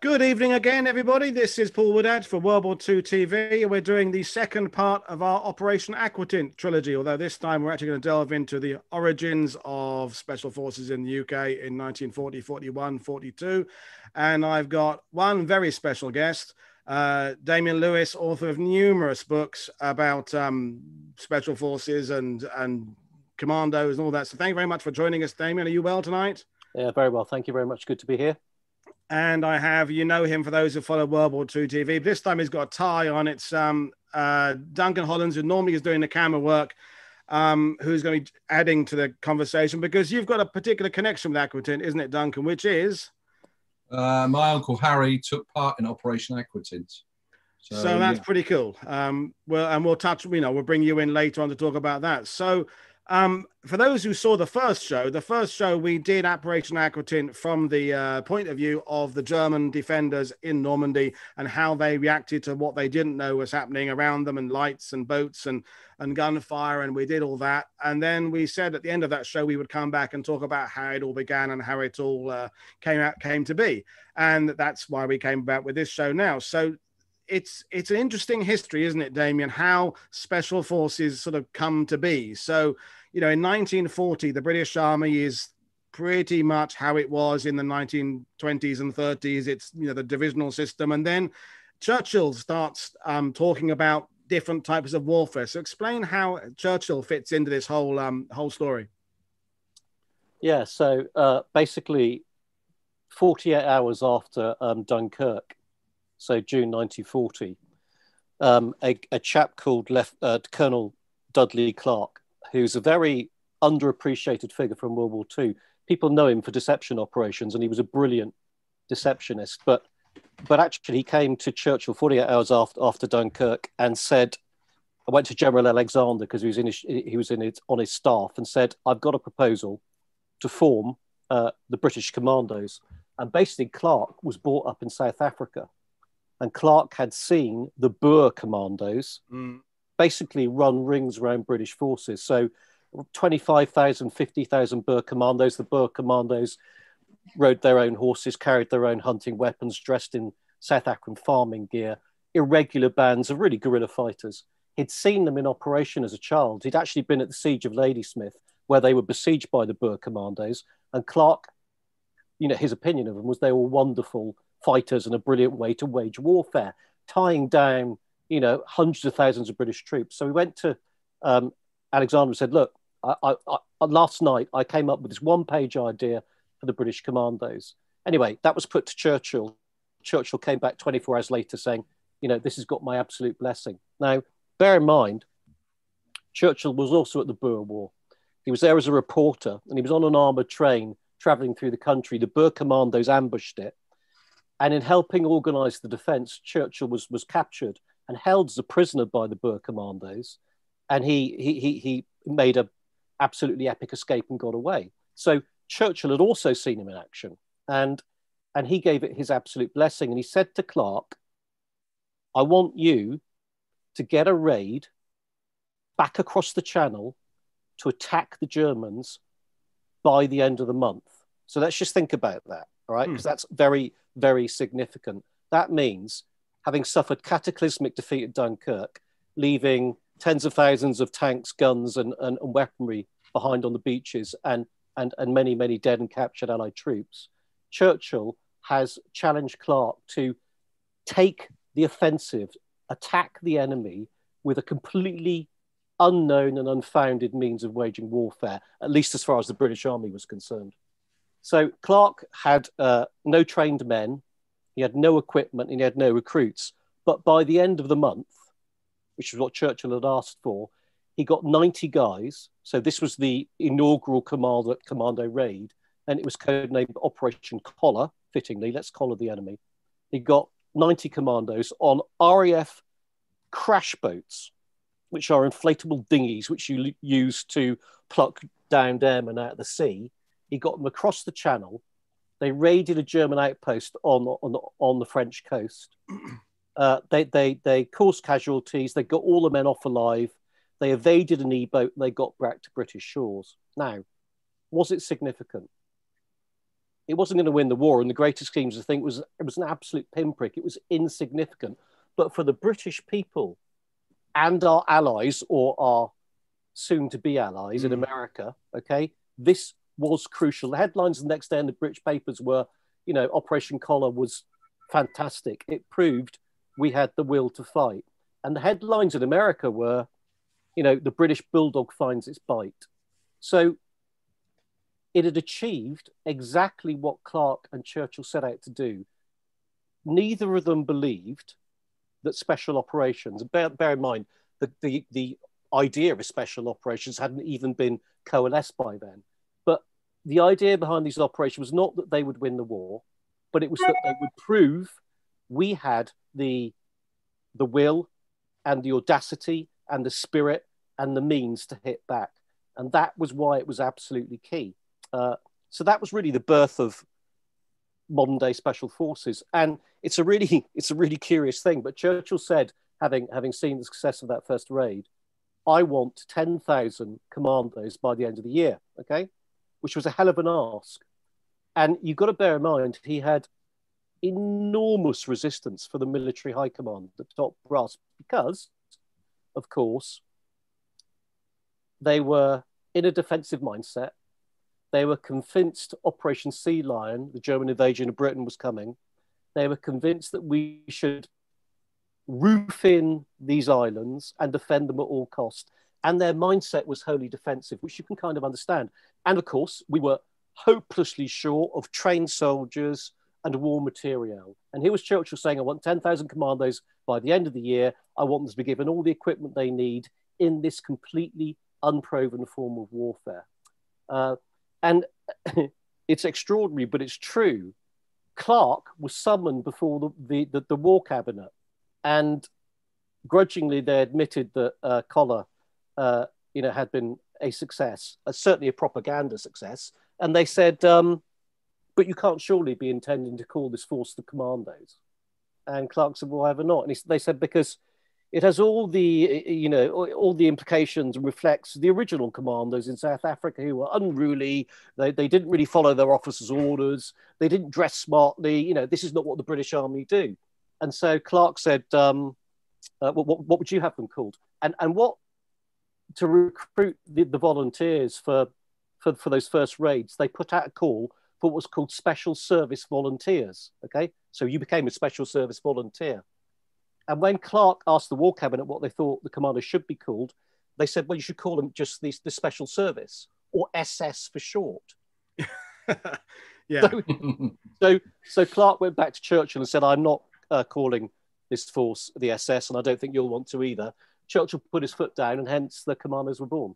Good evening again, everybody. This is Paul Woodadge for World War II TV. We're doing the second part of our Operation Aquatint trilogy, although this time we're actually going to delve into the origins of special forces in the UK in 1940, 41, 42. And I've got one very special guest, uh, Damien Lewis, author of numerous books about um, special forces and, and commandos and all that. So thank you very much for joining us, Damien. Are you well tonight? Yeah, very well. Thank you very much. Good to be here and I have you know him for those who follow World War II TV. But This time he's got a tie on. It's um, uh, Duncan Hollands, who normally is doing the camera work, um, who's going to be adding to the conversation because you've got a particular connection with Aquatint, isn't it, Duncan? Which is uh, my uncle Harry took part in Operation Aquatint. So, so that's yeah. pretty cool. Um, well, and we'll touch. You know, we'll bring you in later on to talk about that. So um, for those who saw the first show, the first show we did Operation Aquatint from the uh, point of view of the German defenders in Normandy and how they reacted to what they didn't know was happening around them and lights and boats and, and gunfire. And we did all that. And then we said at the end of that show, we would come back and talk about how it all began and how it all uh, came out, came to be. And that's why we came back with this show now. So it's it's an interesting history, isn't it, Damien? How special forces sort of come to be. So you know, in 1940, the British Army is pretty much how it was in the 1920s and 30s. It's, you know, the divisional system. And then Churchill starts um, talking about different types of warfare. So explain how Churchill fits into this whole um, whole story. Yeah, so uh, basically, 48 hours after um, Dunkirk, so June 1940, um, a, a, chap called Left, uh, Colonel Dudley Clarke who's a very underappreciated figure from World War II. People know him for deception operations, and he was a brilliant deceptionist. But but actually, he came to Churchill 48 hours after after Dunkirk and said, "I went to General Alexander because he was in his, he was in it on his staff and said, I've got a proposal to form uh, the British Commandos." And basically, Clarke was brought up in South Africa, and Clarke had seen the Boer Commandos. Mm basically run rings around British forces. So 25,000, 50,000 Boer commandos. The Boer commandos rode their own horses, carried their own hunting weapons, dressed in South African farming gear, irregular bands of really guerrilla fighters. He'd seen them in operation as a child. He'd actually been at the siege of Ladysmith, where they were besieged by the Boer commandos. And Clarke, you know, his opinion of them was they were wonderful fighters and a brilliant way to wage warfare, tying down you know, hundreds of thousands of British troops. So we went to um, Alexander and said, look, I, I, I, last night I came up with this one page idea for the British commandos. Anyway, that was put to Churchill. Churchill came back 24 hours later saying, you know, this has got my absolute blessing. Now, bear in mind, Churchill was also at the Boer War. He was there as a reporter and he was on an armored train traveling through the country. The Boer commandos ambushed it. And in helping organize the defense, Churchill was, was captured and held as a prisoner by the Boer commandos. And he, he, he, he made a absolutely epic escape and got away. So Churchill had also seen him in action and, and he gave it his absolute blessing. And he said to Clarke, I want you to get a raid back across the channel to attack the Germans by the end of the month. So let's just think about that, all right? Because hmm. that's very, very significant. That means having suffered cataclysmic defeat at Dunkirk, leaving tens of thousands of tanks, guns, and, and, and weaponry behind on the beaches, and, and, and many, many dead and captured Allied troops, Churchill has challenged Clarke to take the offensive, attack the enemy with a completely unknown and unfounded means of waging warfare, at least as far as the British Army was concerned. So Clarke had uh, no trained men, he had no equipment and he had no recruits. But by the end of the month, which is what Churchill had asked for, he got 90 guys. So this was the inaugural commando, commando raid, and it was codenamed Operation Collar, fittingly, let's collar the enemy. He got 90 commandos on RAF crash boats, which are inflatable dinghies which you use to pluck downed airmen out of the sea. He got them across the channel they raided a German outpost on on the, on the French coast. Uh, they, they, they caused casualties. They got all the men off alive. They evaded an E-boat. And they got back to British shores. Now, was it significant? it wasn't going to win the war. And the greatest schemes, I think, was it was an absolute pinprick. It was insignificant. But for the British people and our allies or our soon to be allies mm. in America, okay, this was crucial. The headlines the next day in the British papers were, you know, Operation Collar was fantastic. It proved we had the will to fight. And the headlines in America were, you know, the British bulldog finds its bite. So it had achieved exactly what Clarke and Churchill set out to do. Neither of them believed that special operations, bear, bear in mind, the, the, the idea of special operations hadn't even been coalesced by then. The idea behind these operations was not that they would win the war, but it was that they would prove we had the, the will and the audacity and the spirit and the means to hit back. And that was why it was absolutely key. Uh, so that was really the birth of modern day special forces. And it's a really it's a really curious thing. But Churchill said, having having seen the success of that first raid, I want ten thousand commandos by the end of the year. Okay, which was a hell of an ask. And you've got to bear in mind he had enormous resistance for the military high command, the top brass, because, of course, they were in a defensive mindset. They were convinced Operation Sea Lion, the German invasion of Britain, was coming. They were convinced that we should roof in these islands and defend them at all cost. And their mindset was wholly defensive, which you can kind of understand. And of course, we were hopelessly short of trained soldiers and war material. And here was Churchill saying, I want 10,000 commandos by the end of the year. I want them to be given all the equipment they need in this completely unproven form of warfare. Uh, and it's extraordinary, but it's true. Clarke was summoned before the, the, the, the War Cabinet, and grudgingly they admitted that uh, Collar, uh, you know, had been a success, uh, certainly a propaganda success. And they said, um, but you can't surely be intending to call this force the commandos. And Clarke said, well, why ever not? And he, they said, because it has all the you know all the implications and reflects the original commandos in south africa who were unruly they, they didn't really follow their officers orders they didn't dress smartly you know this is not what the british army do and so clarke said um, uh, what, what, would you have them called and and what to recruit the, the volunteers for, for for those first raids they put out a call for what was called special service volunteers okay so you became a special service volunteer and when Clarke asked the War Cabinet what they thought the commander should be called, they said, well, you should call them just the, the Special Service or SS for short. yeah. So, so, so, Clarke went back to Churchill and said, I'm not uh, calling this force the SS, and I don't think you'll want to either. Churchill put his foot down, and hence the commandos were born.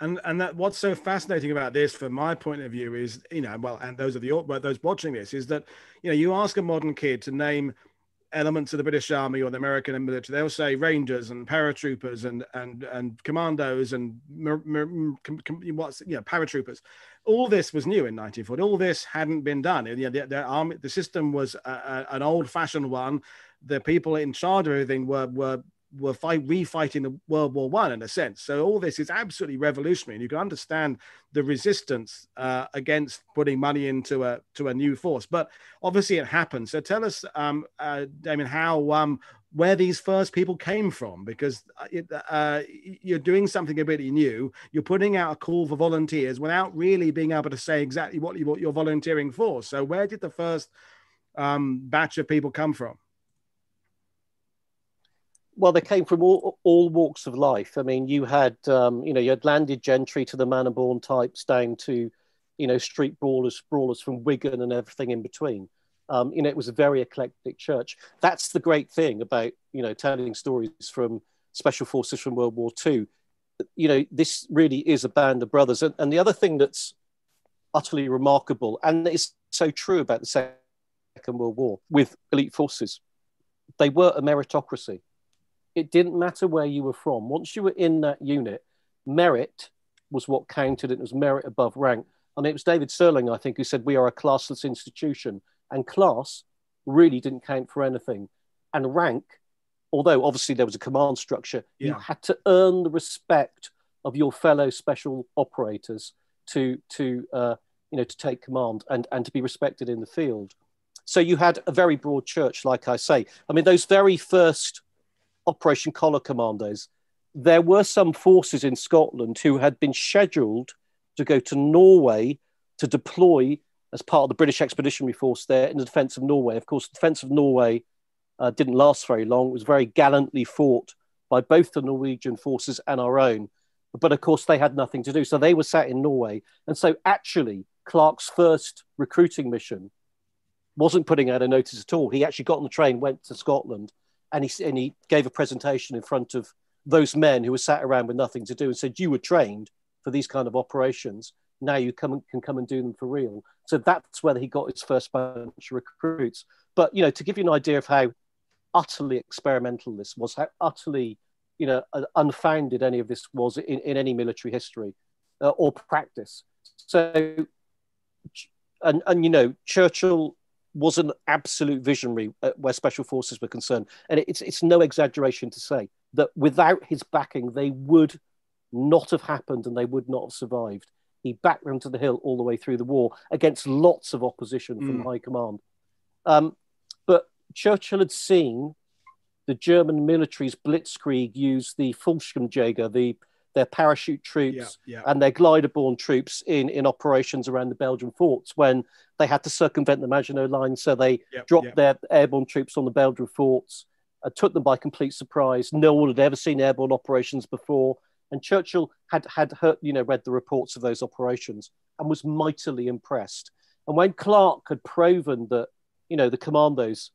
And and that what's so fascinating about this, from my point of view, is you know, well, and those of the those watching this, is that you know, you ask a modern kid to name elements of the British Army or the American military. They'll say Rangers and paratroopers and and and commandos and what's you know paratroopers. All this was new in 1940. All this hadn't been done. You know, the, the army, the system was a, a, an old-fashioned one. The people in charge of everything were were were fight, refighting the World War One in a sense. So all this is absolutely revolutionary, and you can understand the resistance uh, against putting money into a to a new force. But obviously, it happened. So tell us, um, uh, Damien, how um, where these first people came from, because uh, it, uh, you're doing something a bit new. You're putting out a call for volunteers without really being able to say exactly what, you, what you're volunteering for. So where did the first um, batch of people come from? Well, they came from all, all walks of life. I mean, you had, um, you know, you had landed gentry to the manor born types down to, you know, street brawlers, brawlers from Wigan and everything in between. Um, you know, it was a very eclectic church. That's the great thing about, you know, telling stories from special forces from World War II. You know, this really is a band of brothers. And, and the other thing that's utterly remarkable, and is so true about the Second World War with elite forces, they were a meritocracy it didn't matter where you were from. Once you were in that unit, merit was what counted. It was merit above rank. And it was David Stirling, I think, who said, We are a classless institution. And class really didn't count for anything. And rank, although obviously there was a command structure, yeah. you had to earn the respect of your fellow special operators to, to uh, you know, to take command and, and to be respected in the field. So you had a very broad church, like I say. I mean, those very first Operation Collar Commandos, there were some forces in Scotland who had been scheduled to go to Norway to deploy as part of the British Expeditionary Force there in the defence of Norway. Of course, the defence of Norway uh, didn't last very long. It was very gallantly fought by both the Norwegian forces and our own. But of course, they had nothing to do. So they were sat in Norway. And so actually, Clarke's first recruiting mission wasn't putting out a notice at all. He actually got on the train, went to Scotland, and he, and he gave a presentation in front of those men who were sat around with nothing to do and said, You were trained for these kind of operations. Now you come, can come and do them for real. So that's where he got his first bunch of recruits. But, you know, to give you an idea of how utterly experimental this was, how utterly, you know, unfounded any of this was in, in any military history uh, or practice. So, and, and, you know, Churchill was an absolute visionary uh, where special forces were concerned. And it's, it's no exaggeration to say that without his backing, they would not have happened and they would not have survived. He backed them to the hill all the way through the war against lots of opposition from mm. high command. Um, but Churchill had seen the German military's blitzkrieg use the Fallschirmjäger, the their parachute troops yeah, yeah. and their glider-borne troops in, in operations around the Belgian forts when they had to circumvent the Maginot Line. So they yep, dropped their airborne troops on the Belgian forts, uh, took them by complete surprise. No one had ever seen airborne operations before. And Churchill had, had heard, you know, read the reports of those operations and was mightily impressed. And when Clarke had proven that, you know, the commandos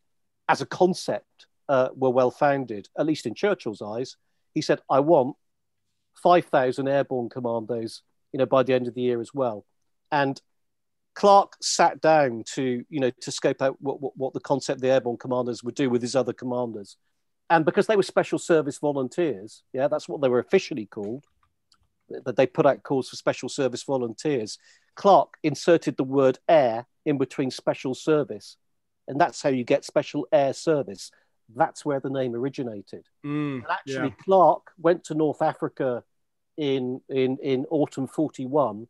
as a concept uh, were well founded, at least in Churchill's eyes, he said, I want 5,000 airborne commandos, you know, by the end of the year as well. And Clarke sat down to, you know, to scope out what, what, what the concept the airborne commanders would do with his other commanders. And because they were special service volunteers, yeah, that's what they were officially called, that they put out calls for special service volunteers. Clarke inserted the word air in between special service. And that's how you get special air service. That's where the name originated. Mm, and actually, yeah. Clarke went to North Africa in, in, in autumn 41,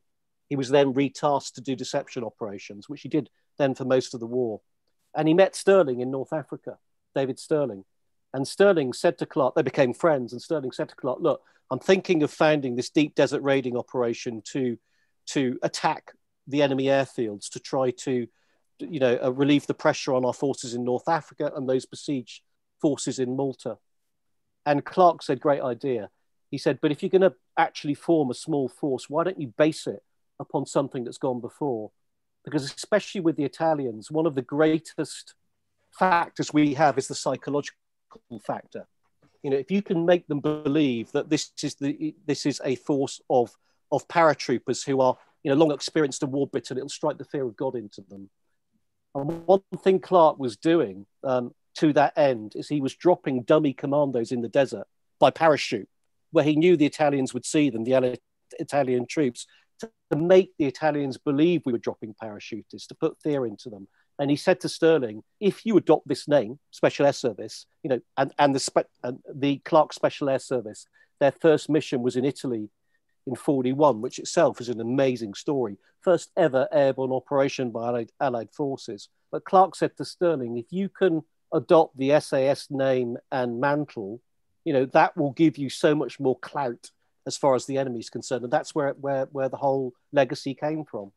he was then retasked to do deception operations, which he did then for most of the war. And he met Stirling in North Africa, David Stirling. And Stirling said to Clarke, they became friends, and Stirling said to Clarke, Look, I'm thinking of founding this deep desert raiding operation to, to attack the enemy airfields to try to you know, uh, relieve the pressure on our forces in North Africa and those besieged forces in Malta. And Clarke said, Great idea. He said, but if you're going to actually form a small force, why don't you base it upon something that's gone before? Because especially with the Italians, one of the greatest factors we have is the psychological factor. You know, if you can make them believe that this is the this is a force of of paratroopers who are you know long experienced and war bitten, it'll strike the fear of God into them. And one thing Clarke was doing um, to that end is he was dropping dummy commandos in the desert by parachute where he knew the Italians would see them, the Italian troops, to make the Italians believe we were dropping parachutists, to put fear into them. And he said to Stirling, if you adopt this name, Special Air Service, you know, and, and the, spe- and the Clarke Special Air Service, their first mission was in Italy in 41, which itself is an amazing story. First ever airborne operation by Allied, Allied forces. But Clarke said to Stirling, if you can adopt the SAS name and mantle, you know that will give you so much more clout as far as the enemy is concerned, and that's where where where the whole legacy came from.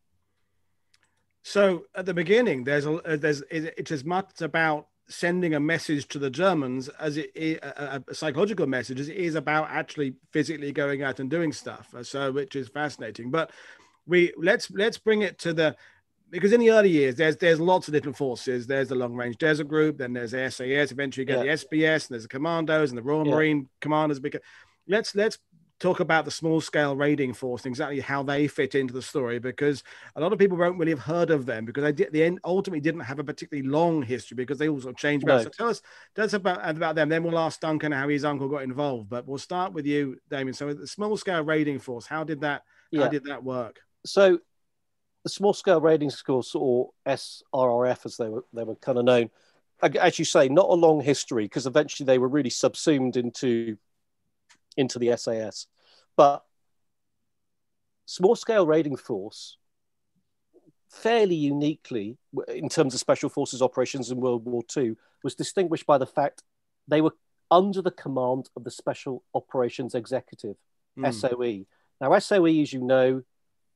So at the beginning, there's a there's it's as much about sending a message to the Germans as it a, a, psychological message as it is about actually physically going out and doing stuff. So which is fascinating. But we let's let's bring it to the because in the early years, there's there's lots of different forces. There's the Long Range Desert Group, then there's the SAS. Eventually, you get yeah. the SBS, and there's the Commandos and the Royal yeah. Marine Commanders. Because let's let's talk about the small scale raiding force and exactly how they fit into the story because a lot of people won't really have heard of them because they did the ultimately didn't have a particularly long history because they also changed about. No. So tell us tell us about about them. Then we'll ask Duncan how his uncle got involved. But we'll start with you, Damien. So the small scale raiding force, how did that yeah. how did that work? So the small scale raiding force, or SSRF as they were they were kind of known, as you say, not a long history because eventually they were really subsumed into into the SAS. But small scale raiding force fairly uniquely, in terms of special forces operations in World War II, was distinguished by the fact they were under the command of the Special Operations Executive, mm. SOE. Now, SOE, as you know,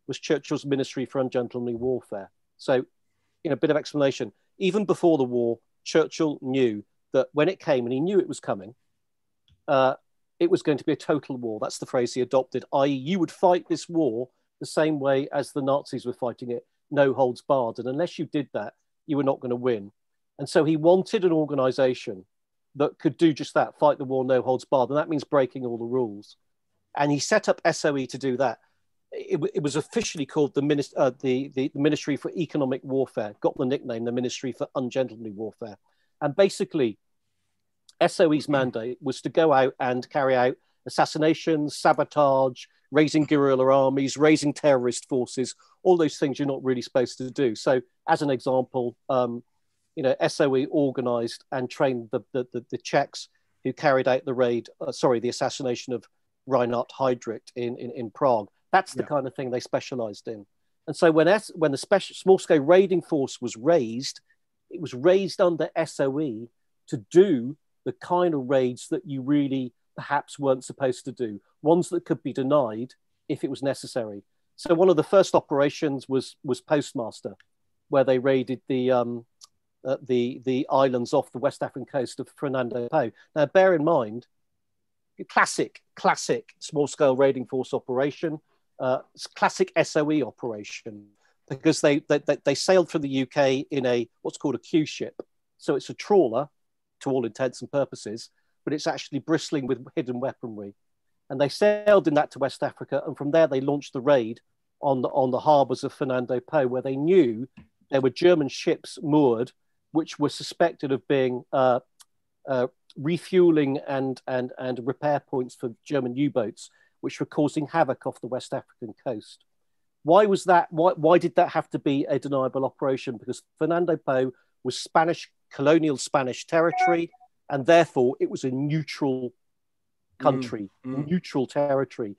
was Churchill's Ministry for Ungentlemanly Warfare. So, in a bit of explanation, even before the war, Churchill knew that when it came, and he knew it was coming, uh, it was going to be a total war. That's the phrase he adopted, i.e., you would fight this war the same way as the Nazis were fighting it, no holds barred. And unless you did that, you were not going to win. And so he wanted an organization that could do just that fight the war, no holds barred. And that means breaking all the rules. And he set up SOE to do that. It, it was officially called the, minist- uh, the, the, the Ministry for Economic Warfare, got the nickname the Ministry for Ungentlemanly Warfare. And basically, SOE's mandate was to go out and carry out assassinations, sabotage, raising guerrilla armies, raising terrorist forces, all those things you're not really supposed to do. So, as an example, um, you know, SOE organized and trained the, the, the, the Czechs who carried out the raid, uh, sorry, the assassination of Reinhard Heydrich in, in, in Prague. That's the yeah. kind of thing they specialized in. And so when, S, when the special small scale raiding force was raised, it was raised under SOE to do the kind of raids that you really perhaps weren't supposed to do, ones that could be denied if it was necessary. So one of the first operations was was Postmaster, where they raided the um, uh, the the islands off the West African coast of Fernando Po. Now, bear in mind, classic classic small scale raiding force operation, uh, classic SOE operation, because they, they they sailed from the UK in a what's called a Q ship. So it's a trawler, to all intents and purposes, but it's actually bristling with hidden weaponry. And they sailed in that to West Africa, and from there they launched the raid on the, on the harbours of Fernando Po, where they knew there were German ships moored, which were suspected of being uh, uh, refueling and, and, and repair points for German U-boats, which were causing havoc off the West African coast. Why was that? Why, why did that have to be a deniable operation? Because Fernando Po was Spanish colonial Spanish territory and therefore it was a neutral country, mm, mm. neutral territory.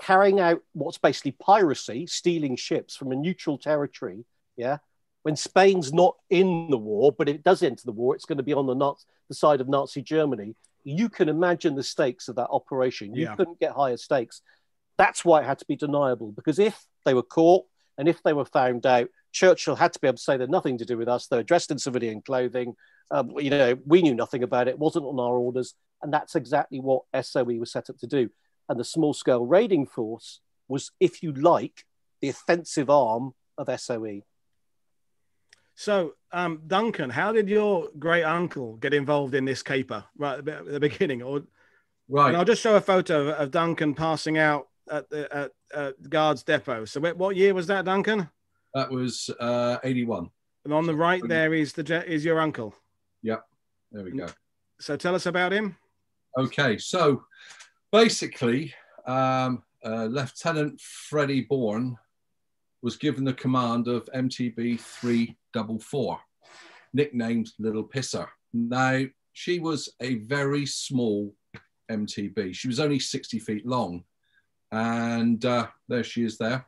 Carrying out what's basically piracy, stealing ships from a neutral territory, yeah. When Spain's not in the war, but if it does enter the war, it's going to be on the Nazi, the side of Nazi Germany. You can imagine the stakes of that operation. You yeah. couldn't get higher stakes. That's why it had to be deniable, because if they were caught and if they were found out, Churchill had to be able to say they're nothing to do with us. They're dressed in civilian clothing. Um, you know, we knew nothing about it. It wasn't on our orders. And that's exactly what SOE was set up to do. And the small scale raiding force was, if you like, the offensive arm of SOE. So, um, Duncan, how did your great uncle get involved in this caper right at the beginning? Or right, and I'll just show a photo of Duncan passing out at the at, at Guards Depot. So, what year was that, Duncan? That was uh, 81. And on the right there is the is your uncle. Yep. There we go. So tell us about him. Okay. So basically, um, uh, Lieutenant Freddie Bourne was given the command of MTB 344, nicknamed Little Pisser. Now, she was a very small MTB. She was only 60 feet long. And uh, there she is there.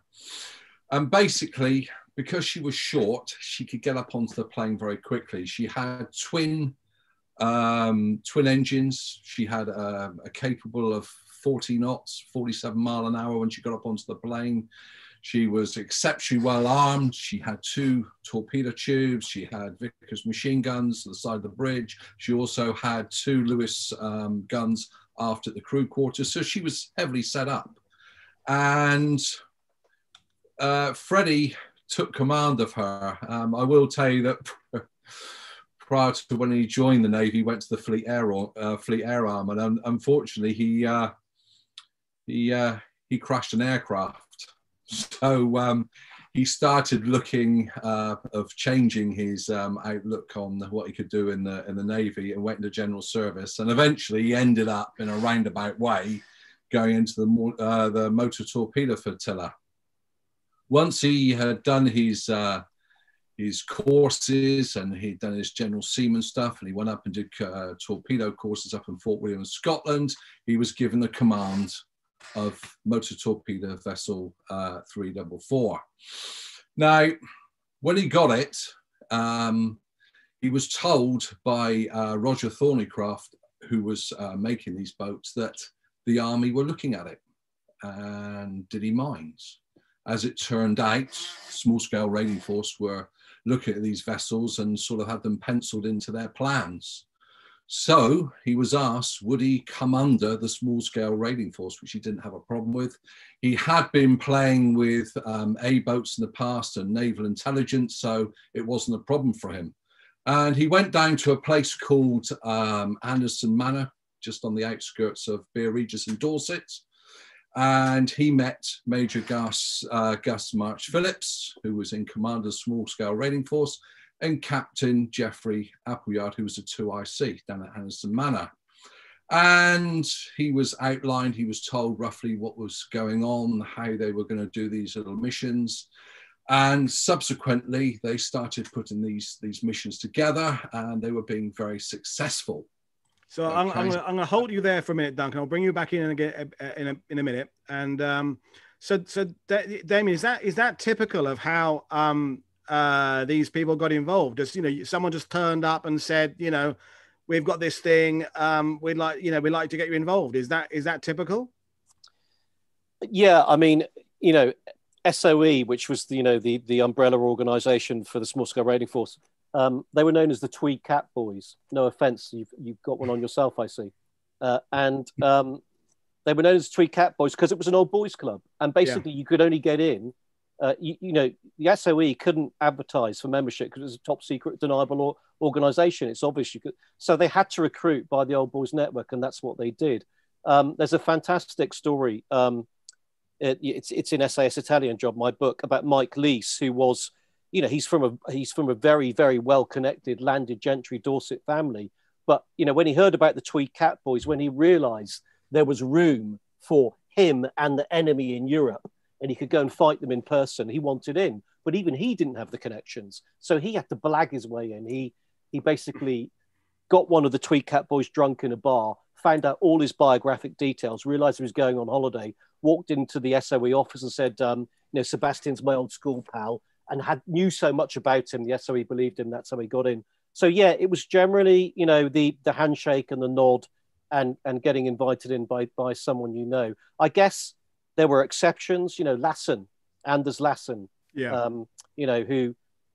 And basically, because she was short, she could get up onto the plane very quickly. She had twin um, twin engines. She had a, a, capable of 40 knots, 47 mile an hour when she got up onto the plane. She was exceptionally well armed. She had two torpedo tubes. She had Vickers machine guns to the side of the bridge. She also had two Lewis um, guns aft at the crew quarters. So she was heavily set up. And uh, Freddie took command of her. Um, I will tell you that prior to when he joined the Navy, he went to the Fleet Air uh, Fleet Air Arm, and um, unfortunately, he uh, he uh, he crashed an aircraft. So um, he started looking uh, of changing his um, outlook on what he could do in the in the Navy, and went into general service. And eventually, he ended up in a roundabout way going into the uh, the motor torpedo flotilla once he had done his uh, his courses and he'd done his general seaman stuff and he went up and did uh, torpedo courses up in Fort William, Scotland, he was given the command of motor torpedo vessel uh, 344. Now, when he got it, um, he was told by uh, Roger Thornycroft, who was uh, making these boats, that the army were looking at it. And did he mind? As it turned out, small scale raiding force were looking at these vessels and sort of had them penciled into their plans. So he was asked, would he come under the small scale raiding force, which he didn't have a problem with. He had been playing with um, A boats in the past and naval intelligence, so it wasn't a problem for him. And he went down to a place called um, Anderson Manor, just on the outskirts of Bere Regis in Dorset. And he met Major Gus, uh, Gus March Phillips, who was in command of the small scale raiding force, and Captain Geoffrey Appleyard, who was a 2IC down at Anderson Manor. And he was outlined, he was told roughly what was going on, how they were going to do these little missions. And subsequently, they started putting these, these missions together and they were being very successful. So okay. I'm, I'm going to hold you there for a minute, Duncan. I'll bring you back in again in a, in a minute. And um, so, so Damien, is that is that typical of how um, uh, these people got involved. Just you know, someone just turned up and said, you know, we've got this thing. Um, we'd like, you know, we'd like to get you involved. Is that is that typical? Yeah, I mean, you know, SOE, which was the, you know the the umbrella organisation for the small scale raiding force, um, they were known as the Tweed Cat Boys. No offence, you've you've got one on yourself, I see. Uh, and um, they were known as Tweed Cat Boys because it was an old boys club, and basically yeah. you could only get in uh, you, you, know, the SOE couldn't advertise for membership because it was a top secret deniable organization. It's obvious you could. So they had to recruit by the Old Boys Network, and that's what they did. Um, there's a fantastic story. Um, it, it's it's in SAS Italian Job, my book about Mike Lees, who was, you know, he's from a he's from a very very well connected landed gentry Dorset family. But you know, when he heard about the Tweed Cat Boys, when he realised there was room for him and the enemy in Europe and he could go and fight them in person. He wanted in, but even he didn't have the connections, so he had to blag his way in. He he basically got one of the Tweed Cat boys drunk in a bar, found out all his biographic details, realized he was going on holiday, walked into the SOE office and said, um, "You know, Sebastian's my old school pal," and had knew so much about him. The SOE believed him. That's how he got in. So yeah, it was generally, you know, the the handshake and the nod, and and getting invited in by by someone you know. I guess there were exceptions, you know, Lassen, Anders Lassen, yeah. um, you know, who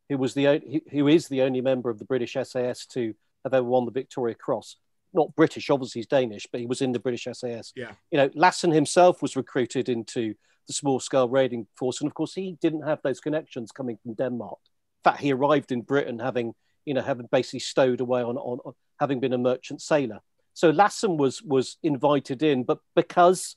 who was the only, who is the only member of the British SAS to have ever won the Victoria Cross. Not British, obviously he's Danish, but he was in the British SAS. Yeah. You know, Lassen himself was recruited into the small scale raiding force, and of course he didn't have those connections coming from Denmark. In fact, he arrived in Britain having you know having basically stowed away on, on, on having been a merchant sailor. So Lassen was was invited in, but because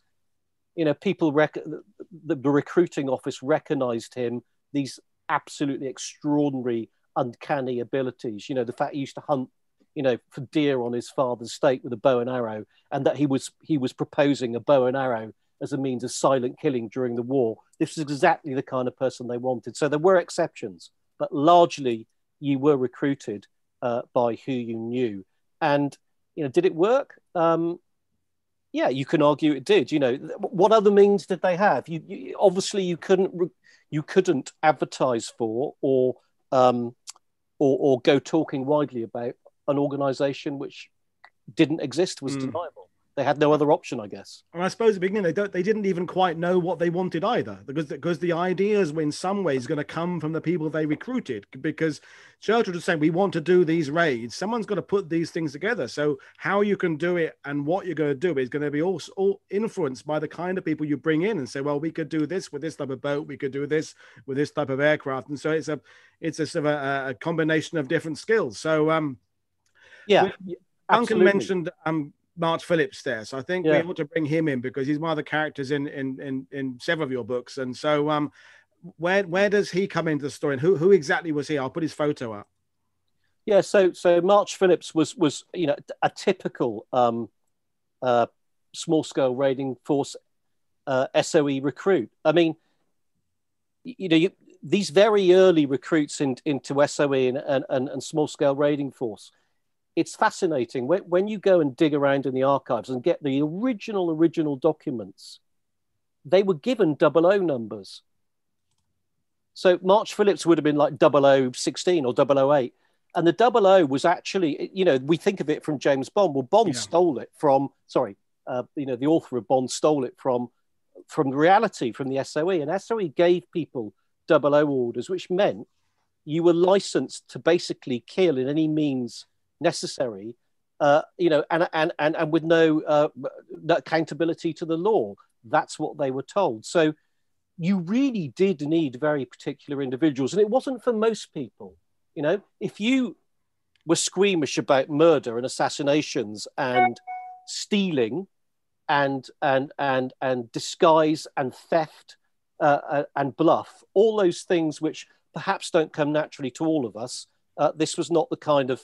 you know, people rec- the, the recruiting office recognized him these absolutely extraordinary, uncanny abilities. You know, the fact he used to hunt, you know, for deer on his father's estate with a bow and arrow, and that he was he was proposing a bow and arrow as a means of silent killing during the war. This was exactly the kind of person they wanted. So there were exceptions, but largely you were recruited uh, by who you knew. And you know, did it work? Um, yeah, you can argue it did. You know, what other means did they have? You, you obviously you couldn't you couldn't advertise for or um, or, or go talking widely about an organisation which didn't exist was mm. deniable they had no other option, I guess. And I suppose at the beginning they don't they didn't even quite know what they wanted either, because because the ideas were in some ways going to come from the people they recruited. Because Churchill was saying we want to do these raids, someone's got to put these things together. So how you can do it and what you're going to do is going to be all, all influenced by the kind of people you bring in and say, well, we could do this with this type of boat, we could do this with this type of aircraft, and so it's a it's a sort of a, a combination of different skills. So um, yeah. Duncan mentioned um, March Phillips there. So I think yeah. we ought to bring him in because he's one of the characters in in in, in several of your books. And so um where where does he come into the story and who who exactly was he? I'll put his photo up. Yeah, so so March Phillips was was you know a typical um uh small scale raiding force uh, SOE recruit. I mean, you know, you, these very early recruits in, into SOE and, and, and small scale raiding force, it's fascinating when, when you go and dig around in the archives and get the original original documents they were given double o numbers So March Phillips would have been like 0016 or 008. And the 00 was actually, you know, we think of it from James Bond. Well, Bond yeah. stole it from, sorry, uh, you know, the author of Bond stole it from from the reality, from the SOE. And SOE gave people 00 orders, which meant you were licensed to basically kill in any means necessary, uh, you know, and, and, and, and with no, uh, no accountability to the law. That's what they were told. So you really did need very particular individuals. And it wasn't for most people. You know, if you were squeamish about murder and assassinations and stealing and and and and disguise and theft uh, uh, and bluff, all those things which perhaps don't come naturally to all of us. Uh, this was not the kind of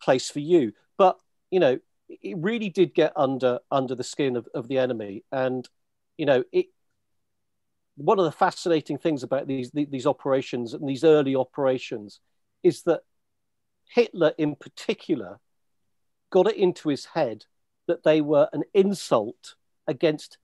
place for you. But you know, it really did get under under the skin of, of the enemy, and you know, it. One of the fascinating things about these these operations and these early operations is that Hitler, in particular, got it into his head that they were an insult against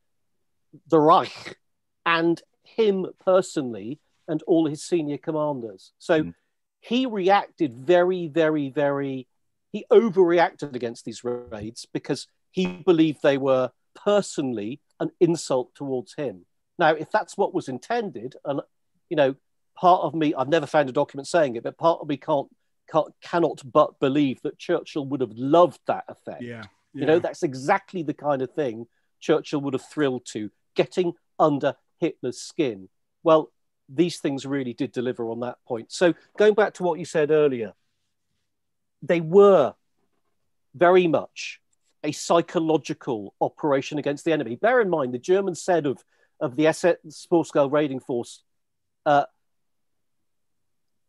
the Reich and him personally and all his senior commanders. So mm. he reacted very, very, very, he overreacted against these raids because he believed they were personally an insult towards him. Now, if that's what was intended, and you know, part of me, I've never found a document saying it, but part of me can't, can't cannot but believe that Churchill would have loved that effect. Yeah. yeah. You know, that's exactly the kind of thing Churchill would have thrilled to, getting under Hitler's skin. Well, these things really did deliver on that point. So going back to what you said earlier, they were very much a psychological operation against the enemy. Bear in mind, the Germans said of, of the SS small scale raiding force, uh,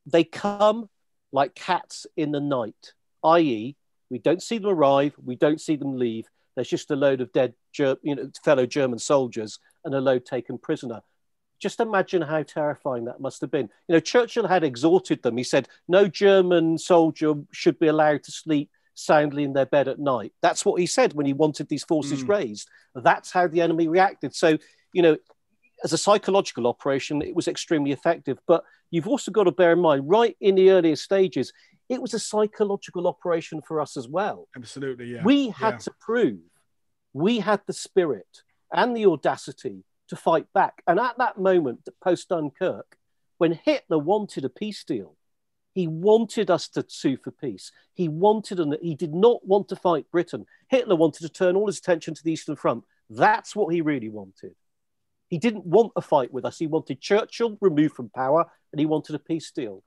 they come like cats in the night, i.e., we don't see them arrive, we don't see them leave. There's just a load of dead, you know, fellow German soldiers and a load taken prisoner. Just imagine how terrifying that must have been. You know, Churchill had exhorted them. He said, no German soldier should be allowed to sleep soundly in their bed at night. That's what he said when he wanted these forces mm. raised. That's how the enemy reacted. So, you know, as a psychological operation, it was extremely effective. But you've also got to bear in mind, right in the earlier stages, it was a psychological operation for us as well. Absolutely, yeah. We had yeah. to prove we had the spirit and the audacity to fight back. And at that moment, post Dunkirk, when Hitler wanted a peace deal, he wanted us to sue for peace. He wanted, and he did not want to fight Britain. Hitler wanted to turn all his attention to the Eastern Front. That's what he really wanted. He didn't want a fight with us. He wanted Churchill removed from power, and he wanted a peace deal.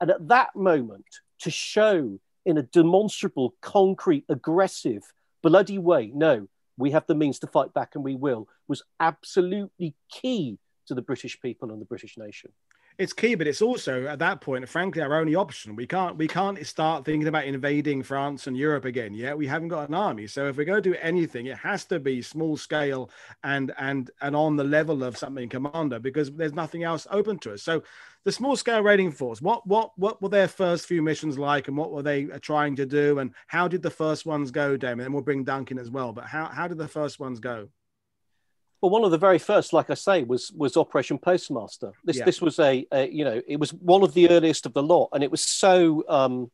And at that moment, to show in a demonstrable, concrete, aggressive, bloody way, no, we have the means to fight back and we will, was absolutely key to the British people and the British nation. It's key, but it's also at that point, frankly, our only option. We can't we can't start thinking about invading France and Europe again. Yeah, we haven't got an army. So if we're going to do anything, it has to be small scale and and and on the level of something commander because there's nothing else open to us. So the small scale raiding force what what what were their first few missions like and what were they uh, trying to do and how did the first ones go damon and we'll bring duncan as well but how, how did the first ones go well one of the very first like i say was was operation postmaster this yeah. this was a, a, you know it was one of the earliest of the lot and it was so um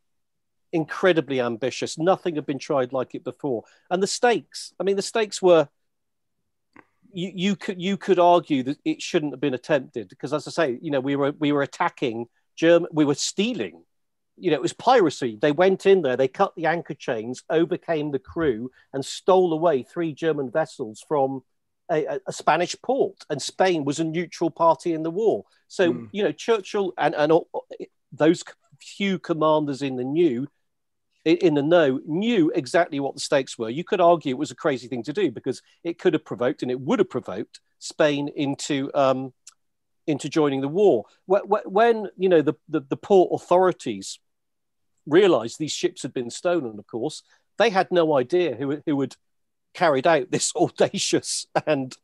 incredibly ambitious nothing had been tried like it before and the stakes i mean the stakes were you, you could you could argue that it shouldn't have been attempted because, as I say, you know, we were we were attacking German, we were stealing. You know, it was piracy. They went in there, they cut the anchor chains, overcame the crew, and stole away three German vessels from a, a Spanish port. And Spain was a neutral party in the war. So mm. you know, Churchill and and all, those few commanders in the new in the know knew exactly what the stakes were. You could argue it was a crazy thing to do because it could have provoked and it would have provoked Spain into um, into joining the war. When you know the, the, the port authorities realised these ships had been stolen, of course, they had no idea who who had carried out this audacious and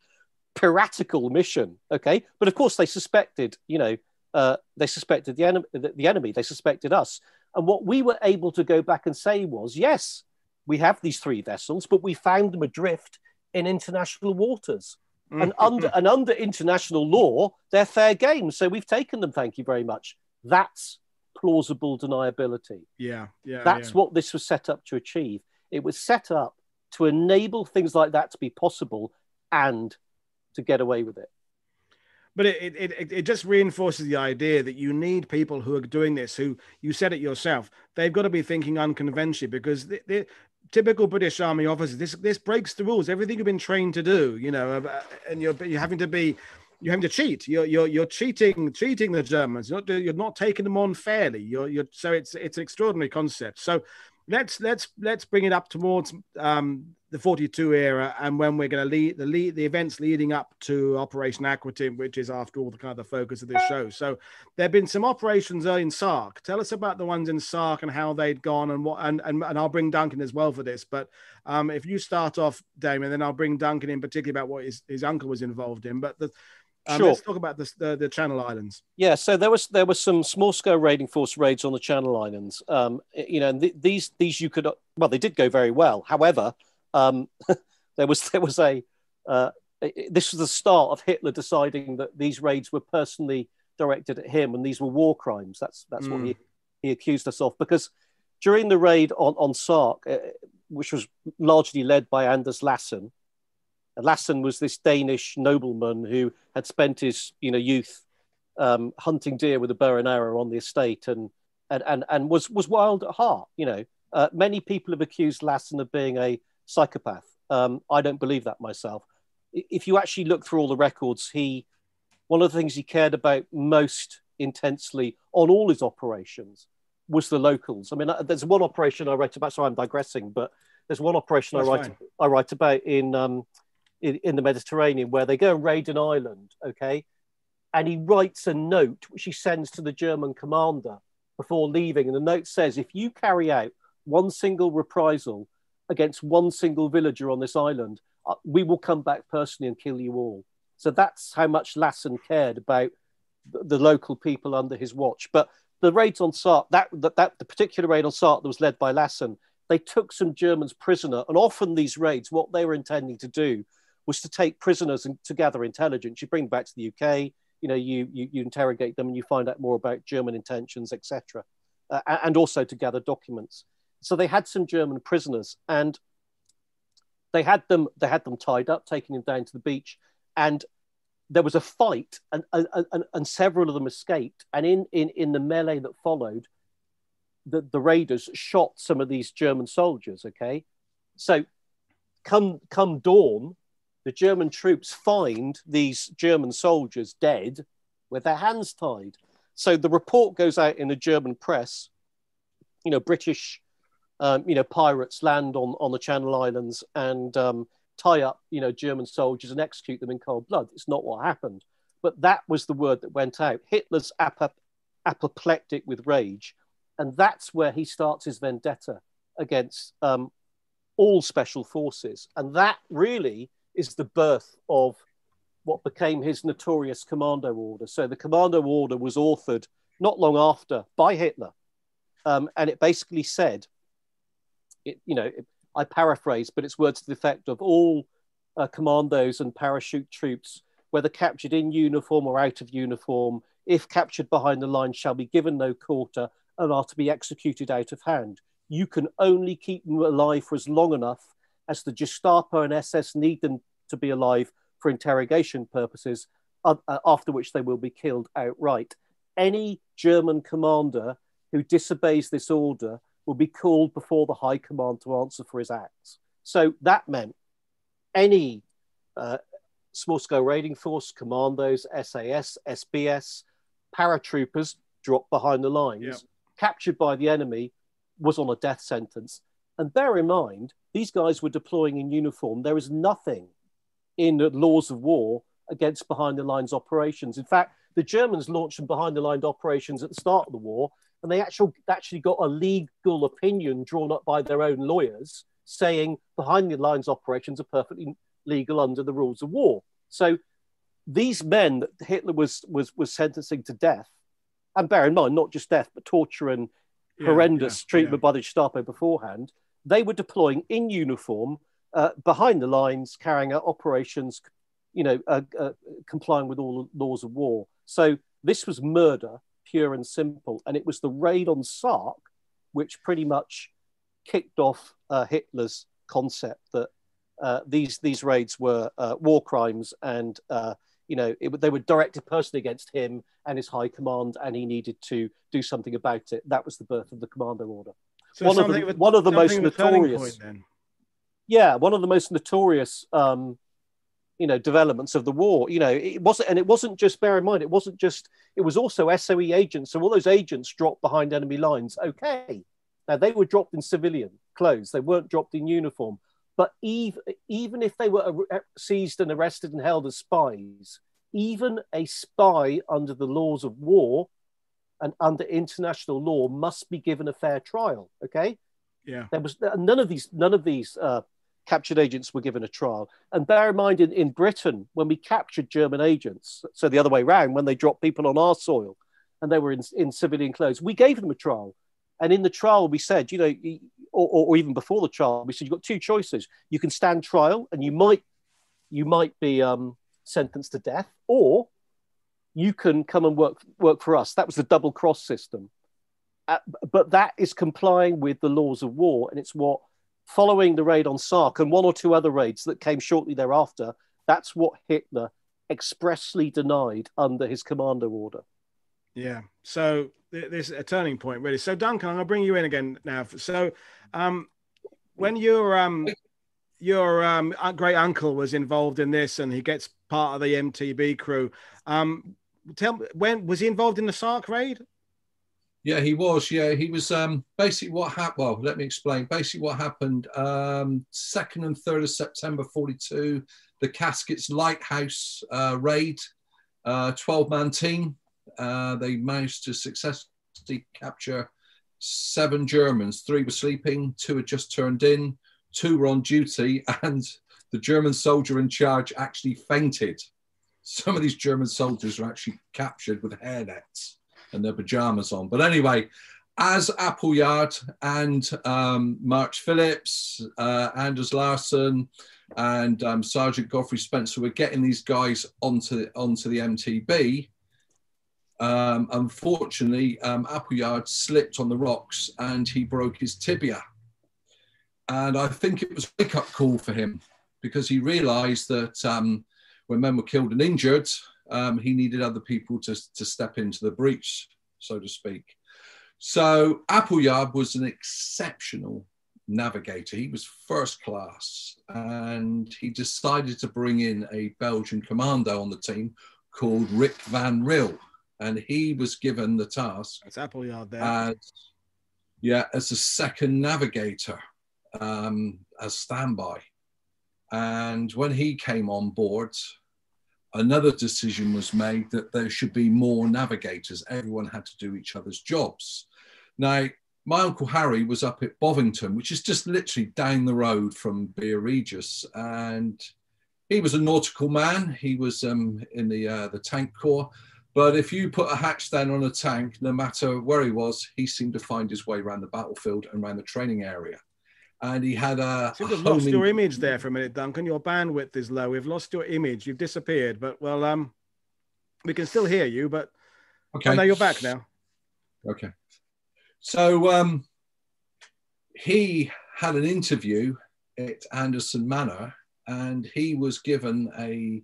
piratical mission. Okay, but of course they suspected, you know, uh, they suspected the enemy. The, enemy. They suspected us. And what we were able to go back and say was, yes, we have these three vessels, but we found them adrift in international waters. and under and under international law, they're fair game. So we've taken them. Thank you very much. That's plausible deniability. Yeah, yeah. That's yeah. what this was set up to achieve. It was set up to enable things like that to be possible and to get away with it. But it, it, it, just reinforces the idea that you need people who are doing this, who you said it yourself, they've got to be thinking unconventionally because the, the typical British Army officers, this this breaks the rules. Everything you've been trained to do, you know, uh, and you're you're having to be you're having to cheat. You're you're you're cheating cheating the Germans. You're not you're not taking them on fairly. You're you're so it's it's an extraordinary concept. So let's let's let's bring it up towards um, the 42 era and when we're going to lead the lead the events leading up to operation Aquatint which is after all the kind of the focus of this show. So there have been some operations in sark. Tell us about the ones in sark and how they'd gone and what and and, and i'll bring duncan as well for this but um, if you start off damien then i'll bring duncan in particularly about what his, his uncle was involved in but the um, sure. Let's talk about the, the, the Channel Islands. Yeah, so there was there was some small scale raiding force raids on the Channel Islands. Um, you know, th- these these you could well they did go very well. However, um, there was there was a uh, this was the start of Hitler deciding that these raids were personally directed at him and these were war crimes. That's that's mm. what he, he accused us of because during the raid on on Sark, uh, which was largely led by Anders Lassen, Lassen was this Danish nobleman who had spent his you know youth um, hunting deer with a bow and arrow on the estate and and and, and was was wild at heart. You know, uh, many people have accused Lassen of being a psychopath. Um, I don't believe that myself. If you actually look through all the records, he one of the things he cared about most intensely on all his operations was the locals. I mean, uh, there's one operation I write about. Sorry, I'm digressing, but there's one operation That's I write fine. I write about in um, in, in the Mediterranean where they go and raid an island, okay? And he writes a note which he sends to the German commander before leaving. And the note says, if you carry out one single reprisal against one single villager on this island, uh, we will come back personally and kill you all. So that's how much Lassen cared about the, local people under his watch. But the raids on Sark, that, that, that the particular raid on Sark that was led by Lassen, they took some Germans prisoner. And often these raids, what they were intending to do was to take prisoners and to gather intelligence. You bring them back to the UK, you know, you, you, you interrogate them and you find out more about German intentions, etc., uh, and also to gather documents. So they had some German prisoners, and they had them they had them tied up, taking them down to the beach, and there was a fight, and, and, and, several of them escaped. And in, in, in the melee that followed, the, the raiders shot some of these German soldiers. Okay, so come come dawn, the German troops find these German soldiers dead with their hands tied. So the report goes out in the German press. You know, British, um, you know, pirates land on, on the Channel Islands and um, tie up, you know, German soldiers and execute them in cold blood. It's not what happened. But that was the word that went out. Hitler's ap- apoplectic with rage. And that's where he starts his vendetta against um, all special forces. And that really is the birth of what became his notorious commando order. So the commando order was authored not long after by Hitler, um, and it basically said, it, you know, it, I paraphrase, but it's words to the effect of all uh, commandos and parachute troops, whether captured in uniform or out of uniform, if captured behind the line, shall be given no quarter and are to be executed out of hand. You can only keep them alive for as long enough as the Gestapo and SS need them to be alive for interrogation purposes, uh, uh, after which they will be killed outright. Any German commander who disobeys this order will be called before the High Command to answer for his acts. So that meant any uh, small scale raiding force, commandos, SAS, SBS, paratroopers dropped behind the lines, captured by the enemy, was on a death sentence. And bear in mind, these guys were deploying in uniform. There is nothing in the laws of war against behind the lines operations. In fact, the Germans launched some behind the lines operations at the start of the war, and they actually actually got a legal opinion drawn up by their own lawyers saying behind the lines operations are perfectly legal under the rules of war. So these men that Hitler was was was sentencing to death, and bear in mind not just death but torture and yeah, horrendous yeah, treatment yeah. by the Gestapo beforehand, they were deploying in uniform uh, behind the lines, carrying out operations you know, uh, uh, complying with all the laws of war. So this was murder, pure and simple. And it was the raid on Sark which pretty much kicked off uh, Hitler's concept that uh, these these raids were uh, war crimes and uh, you know it, they were directed personally against him and his high command and he needed to do something about it. That was the birth of the commando order. So one, of the, one of the most notorious. Yeah, one of the most notorious um, you know developments of the war you know it wasn't and it wasn't just bear in mind it wasn't just it was also soe agents. So all those agents dropped behind enemy lines. Okay. Now they were dropped in civilian clothes. They weren't dropped in uniform. But even even if they were seized and arrested and held as spies even a spy under the laws of war and under international law must be given a fair trial. Okay? Yeah. There was none of these none of these uh, captured agents were given a trial. And bear in mind, in, in Britain, when we captured German agents, so the other way around, when they dropped people on our soil and they were in, in civilian clothes, we gave them a trial. And in the trial, we said, you know, or, or, or even before the trial, we said you've got two choices. You can stand trial, and you might, you might be um, sentenced to death, or you can come and work work for us. That was the double cross system. Uh, but that is complying with the laws of war, and it's what following the raid on Sark and one or two other raids that came shortly thereafter, that's what Hitler expressly denied under his commander order. Yeah. So this a turning point, really. So Duncan, to bring you in again now. So, um, when your um, your um, great uncle was involved in this, and he gets part of the MTB crew, um, tell when was he involved in the Sark raid? Yeah, he was. Yeah, he was. Um, basically, what happened? Well, let me explain. Basically, what happened? Um, second and third of September, forty-two. The Caskets Lighthouse uh, raid, uh, twelve-man team. Uh, they managed to successfully capture seven Germans. Three were sleeping. Two had just turned in. Two were on duty, and the German soldier in charge actually fainted. Some of these German soldiers were actually captured with hairnets and their pajamas on. But anyway, as Appleyard and um, March Phillips, uh, Anders Lassen, and um, Sergeant Godfrey Spencer were getting these guys onto onto the MTB. Um, unfortunately, um, Appleyard slipped on the rocks and he broke his tibia. And I think it was a wake up call for him because he realized that um, when men were killed and injured, um, he needed other people to, to step into the breach, so to speak. So Appleyard was an exceptional navigator. He was first class, and he decided to bring in a Belgian commando on the team called Rick Van Riel, and he was given the task. That's Appleyard there. As, yeah, as a second navigator, um, as standby. And when he came on board, another decision was made that there should be more navigators. Everyone had to do each other's jobs. Now, my uncle Harry was up at Bovington, which is just literally down the road from Bere Regis, and he was a nautical man. He was um, in the uh, the tank corps, but if you put a hatch down on a tank, no matter where he was, he seemed to find his way around the battlefield and around the training area and he had a. We've lost your image there for a minute, Duncan. Your bandwidth is low. We've lost your image. You've disappeared. But well, um, we can still hear you. But okay, now you're back now. Okay, so um, he had an interview at Anderson Manor, and he was given a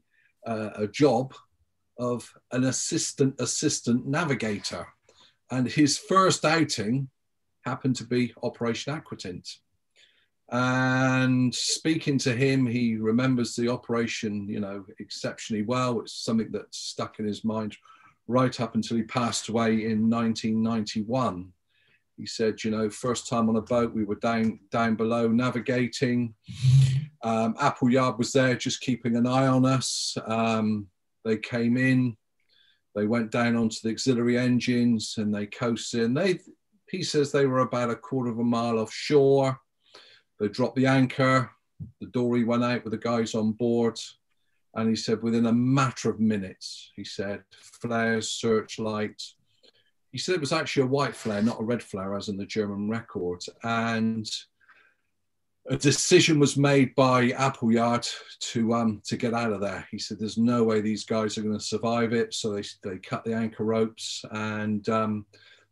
uh, a job of an assistant assistant navigator, and his first outing happened to be Operation Aquatint and speaking to him, he remembers the operation, you know, exceptionally well. It's something that stuck in his mind right up until he passed away in 1991. He said, you know, first time on a boat, we were down down below navigating. Um, Appleyard was there, just keeping an eye on us. Um, they came in, they went down onto the auxiliary engines, and they coasted. And they, he says, they were about a quarter of a mile offshore they dropped the anchor. The dory went out with the guys on board. And he said, within a matter of minutes, he said, flares, searchlight. He said it was actually a white flare, not a red flare, as in the German record. And a decision was made by Appleyard to um, to get out of there. He said, "There's no way these guys are going to survive it." So they they cut the anchor ropes and um,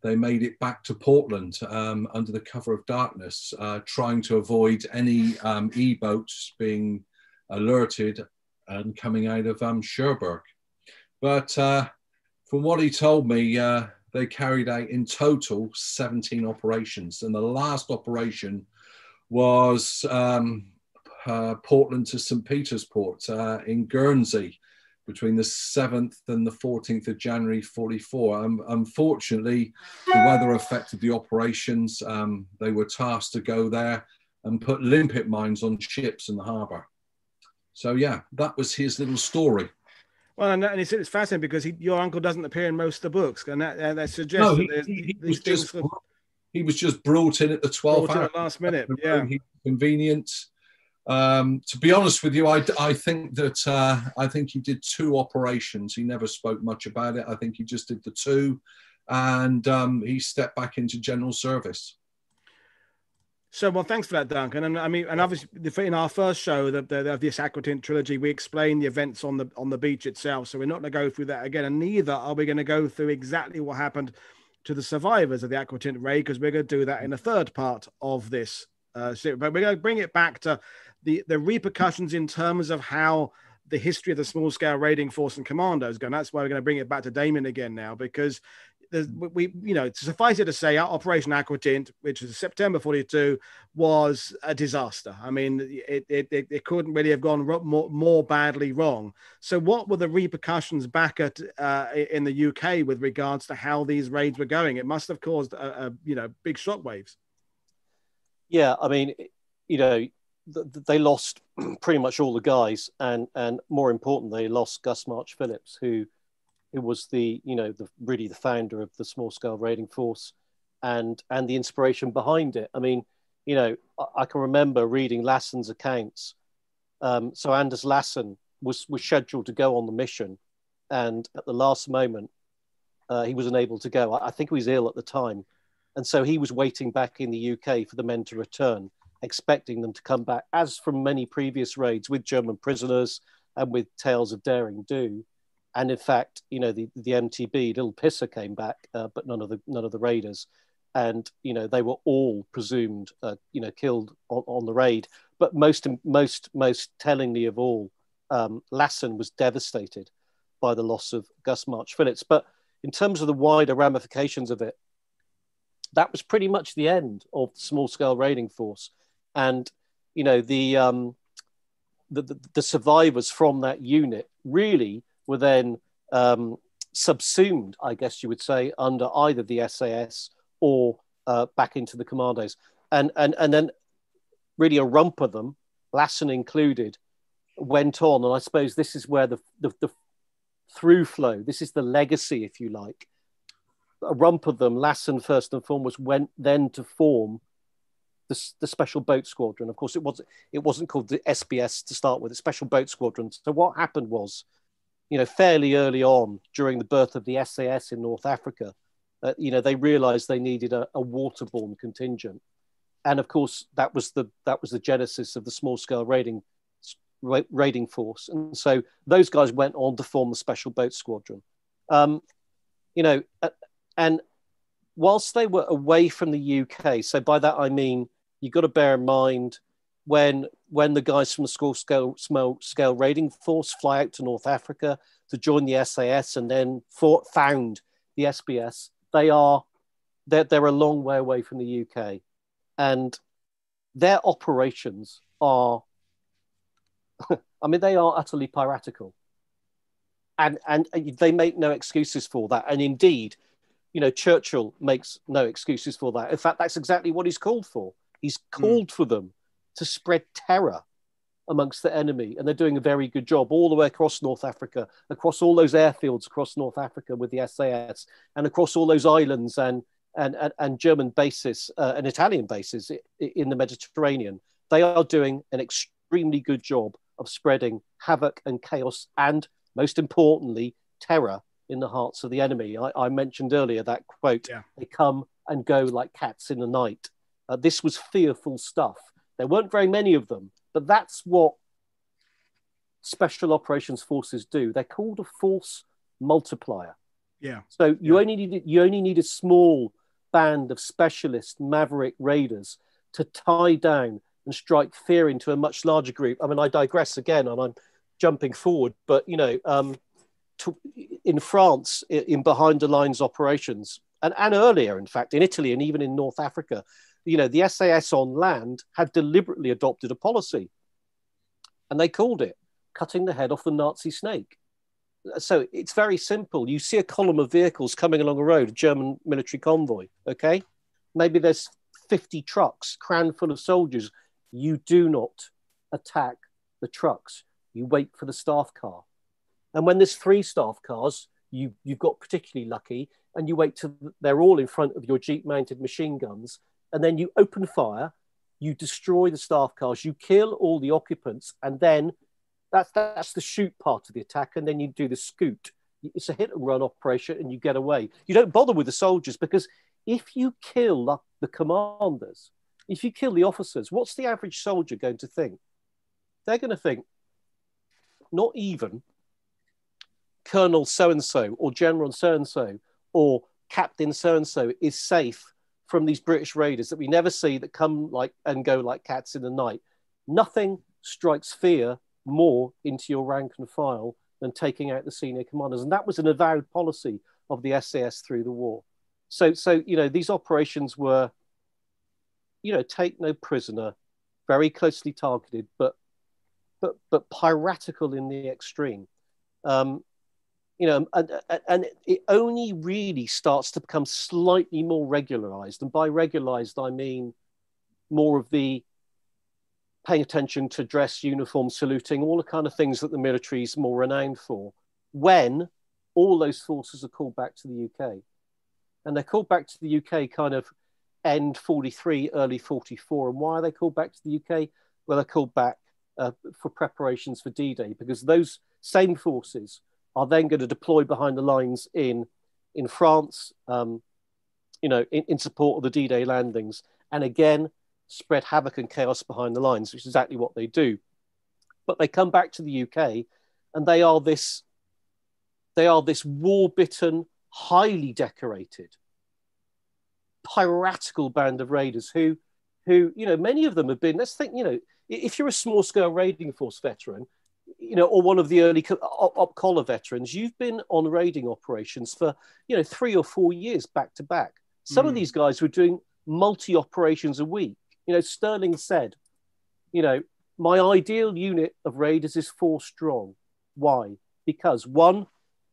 they made it back to Portland um, under the cover of darkness, uh, trying to avoid any um, e boats being alerted and coming out of um, Cherbourg. But uh, from what he told me, uh, they carried out in total 17 operations, and the last operation was um, uh, Portland to St. Peter's Port uh, in Guernsey between the 7th and the 14th of January 44. Um, unfortunately, the weather affected the operations. Um, they were tasked to go there and put limpet mines on ships in the harbour. So, yeah, that was his little story. Well, and, and it's, it's fascinating because he, your uncle doesn't appear in most of the books, and that, that suggests no, he, that he, he was just he was just brought in at the 12th hour, last minute. Yeah, convenient. Um, to be honest with you, I, I think that uh, I think he did two operations. He never spoke much about it. I think he just did the two, and um, he stepped back into general service. So, well, thanks for that, Duncan. And I mean, and obviously, in our first show the, the, of this Aquatint trilogy, we explained the events on the on the beach itself. So we're not going to go through that again, and neither are we going to go through exactly what happened to the survivors of the Aquatint raid because we're going to do that in a third part of this uh. But we're going to bring it back to the the repercussions in terms of how the history of the small scale raiding force and commandos go. And that's why we're going to bring it back to Damien again now because we, you know, suffice it to say, our Operation Aquatint, which was September 42, was a disaster. I mean, it, it, it, couldn't really have gone more, more badly wrong. So, what were the repercussions back at uh, in the UK with regards to how these raids were going? It must have caused, a, a you know, big shockwaves. Yeah, I mean, you know, they lost pretty much all the guys, and and more importantly, they lost Gus March Phillips, who who was the you know the really the founder of the small scale raiding force and and the inspiration behind it. I mean you know i, I can remember reading lassen's accounts. Um, so anders lassen was was scheduled to go on the mission and at the last moment uh, he was unable to go. I, I think he was ill at the time. And so he was waiting back in the uk for the men to return expecting them to come back as from many previous raids with german prisoners and with tales of daring do and in fact, you know, the, the MTB, Little Pisser came back, uh, but none of the none of the raiders, and you know they were all presumed, uh, you know, killed on, on, the raid. But most most most tellingly of all, um, Lassen was devastated by the loss of Gus March Phillips. But in terms of the wider ramifications of it, that was pretty much the end of the small scale raiding force, and you know the um, the, the, the survivors from that unit really were then um, subsumed, I guess you would say, under either the SAS or uh, back into the commandos. And, and, and then really a rump of them, Lassen included, went on. And I suppose this is where the, the, the through flow, this is the legacy, if you like. A rump of them, Lassen first and foremost, went then to form the, the special boat squadron. Of course, it was it wasn't called the SBS to start with, the special boat squadron. So what happened was you know, fairly early on during the birth of the SAS in North Africa, uh, you know, they realised they needed a, a, waterborne contingent, and of course that was the that was the genesis of the small scale raiding raiding force, and so those guys went on to form the Special Boat Squadron. Um, you know, uh, and whilst they were away from the UK, so by that I mean you've got to bear in mind when when the guys from the small scale, small scale raiding force fly out to North Africa to join the SAS and then fought, found the SBS, they are they're, they're a long way away from the UK, and their operations are, I mean, they are utterly piratical, and and they make no excuses for that. And indeed, you know, Churchill makes no excuses for that. In fact, that's exactly what he's called for. He's hmm. called mm. for them to spread terror amongst the enemy. And they're doing a very good job all the way across North Africa, across all those airfields across North Africa with the SAS, and across all those islands and, and, and, and German bases uh, and Italian bases in the Mediterranean. They are doing an extremely good job of spreading havoc and chaos and, most importantly, terror in the hearts of the enemy. I, I mentioned earlier that quote, yeah. they come and go like cats in the night. Uh, this was fearful stuff There weren't very many of them, but that's what special operations forces do. They're called a force multiplier. Yeah. So you Yeah. only need you only need a small band of specialist maverick raiders to tie down and strike fear into a much larger group. I mean, I digress again, and I'm jumping forward, but you know, um, to, in France, in behind the lines operations, and, and earlier, in fact, in Italy and even in North Africa, you know, the SAS on land had deliberately adopted a policy, and they called it cutting the head off the Nazi snake. So it's very simple. You see a column of vehicles coming along a road, a German military convoy, okay? Maybe there's 50 trucks crammed full of soldiers. You do not attack the trucks. You wait for the staff car. And when there's three staff cars, you, you've got particularly lucky, and you wait till they're all in front of your Jeep mounted machine guns, and then you open fire, you destroy the staff cars, you kill all the occupants, and then that's that's the shoot part of the attack, and then you do the scoot. It's a hit and run operation, and you get away. You don't bother with the soldiers because if you kill the, commanders, if you kill the officers, what's the average soldier going to think? They're going to think, not even Colonel so and so or General so and so or Captain so and so is safe from these British raiders that we never see that come like and go like cats in the night. Nothing strikes fear more into your rank and file than taking out the senior commanders, and that was an avowed policy of the SAS through the war. So, so you know, these operations were, you know, take no prisoner, very closely targeted, but but but piratical in the extreme. Um, you know, and, and it only really starts to become slightly more regularized. And by regularized, I mean more of the paying attention to dress, uniform, saluting, all the kind of things that the military is more renowned for, when all those forces are called back to the UK. And they're called back to the UK kind of end 43, early 44. And why are they called back to the UK? Well, they're called back uh, for preparations for D Day because those same forces are then going to deploy behind the lines in in France, um, you know, in, in support of the D-Day landings, and again spread havoc and chaos behind the lines, which is exactly what they do. But they come back to the UK, and they are this they are this war-bitten, highly decorated, piratical band of raiders who who you know many of them have been. Let's think, you know, if you're a small-scale raiding force veteran you know, or one of the early op collar veterans, you've been on raiding operations for, you know, three or four years back to back. Some mm. of these guys were doing multi operations a week. You know, Stirling said, you know, my ideal unit of raiders is four strong. Why? Because one,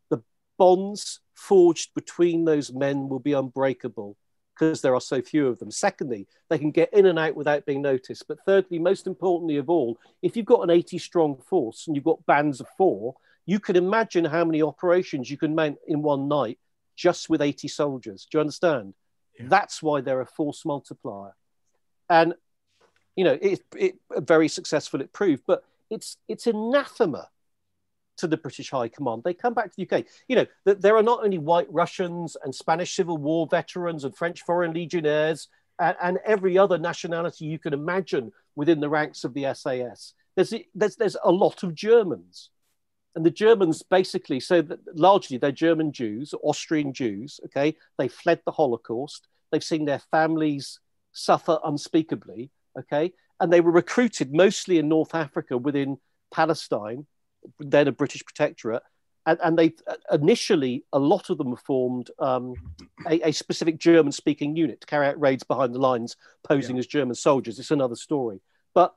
the bonds forged between those men will be unbreakable because there are so few of them. Secondly, they can get in and out without being noticed. But thirdly, most importantly of all, if you've got an 80 strong force and you've got bands of four, you can imagine how many operations you can mount in one night just with 80 soldiers. Do you understand? Yeah. That's why they're a force multiplier. And, you know, it, it very successful it proved, but it's it's anathema to the British High Command. They come back to the UK. You know, that there are not only white Russians and Spanish Civil War veterans and French Foreign Legionnaires and, and every other nationality you can imagine within the ranks of the SAS. There's, there's, there's a lot of Germans. And the Germans basically, so largely they're German Jews, Austrian Jews, okay? They fled the Holocaust. They've seen their families suffer unspeakably, okay? And they were recruited mostly in North Africa within Palestine then a British protectorate. And, and they initially, a lot of them formed um, a, a, specific German speaking unit to carry out raids behind the lines, posing yeah. as German soldiers. It's another story. But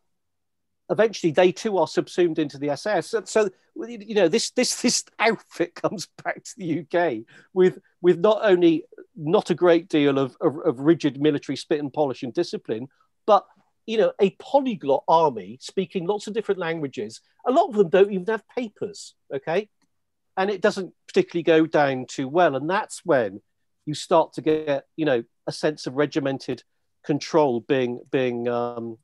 eventually, they too are subsumed into the SAS. So, so you know, this, this, this outfit comes back to the UK with, with not only not a great deal of, of, of rigid military spit and polish and discipline, but you know, a polyglot army speaking lots of different languages. A lot of them don't even have papers, okay? And it doesn't particularly go down too well. And that's when you start to get, you know, a sense of regimented control being being um,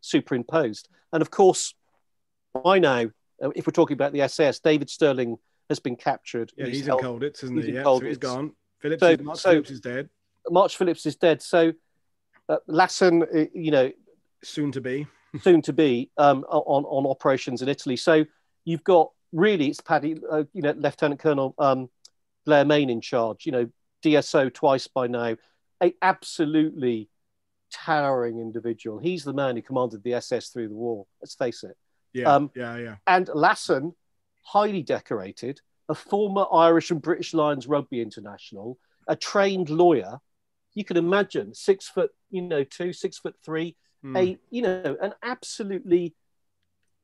superimposed. And of course, by now, uh, if we're talking about the SAS, David Stirling has been captured. Yeah, he's, he's in Colditz, isn't he? Yeah, so he's gone. Phillips, so, is, March so, Phillips is dead. March Phillips is dead. So uh, Lassen, uh, you know, soon to be, soon to be um, on on operations in Italy. So you've got really it's Paddy, uh, you know, Lieutenant Colonel um, Blair Mayne in charge. You know, DSO twice by now, a absolutely towering individual. He's the man who commanded the SAS through the war. Let's face it. Yeah, um, yeah, yeah. And Lassen, highly decorated, a former Irish and British Lions rugby international, a trained lawyer. You can imagine six foot, you know, two, six foot three, mm. a you know, an absolutely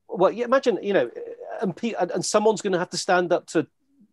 well. You imagine, you know, and, and someone's going to have to stand up to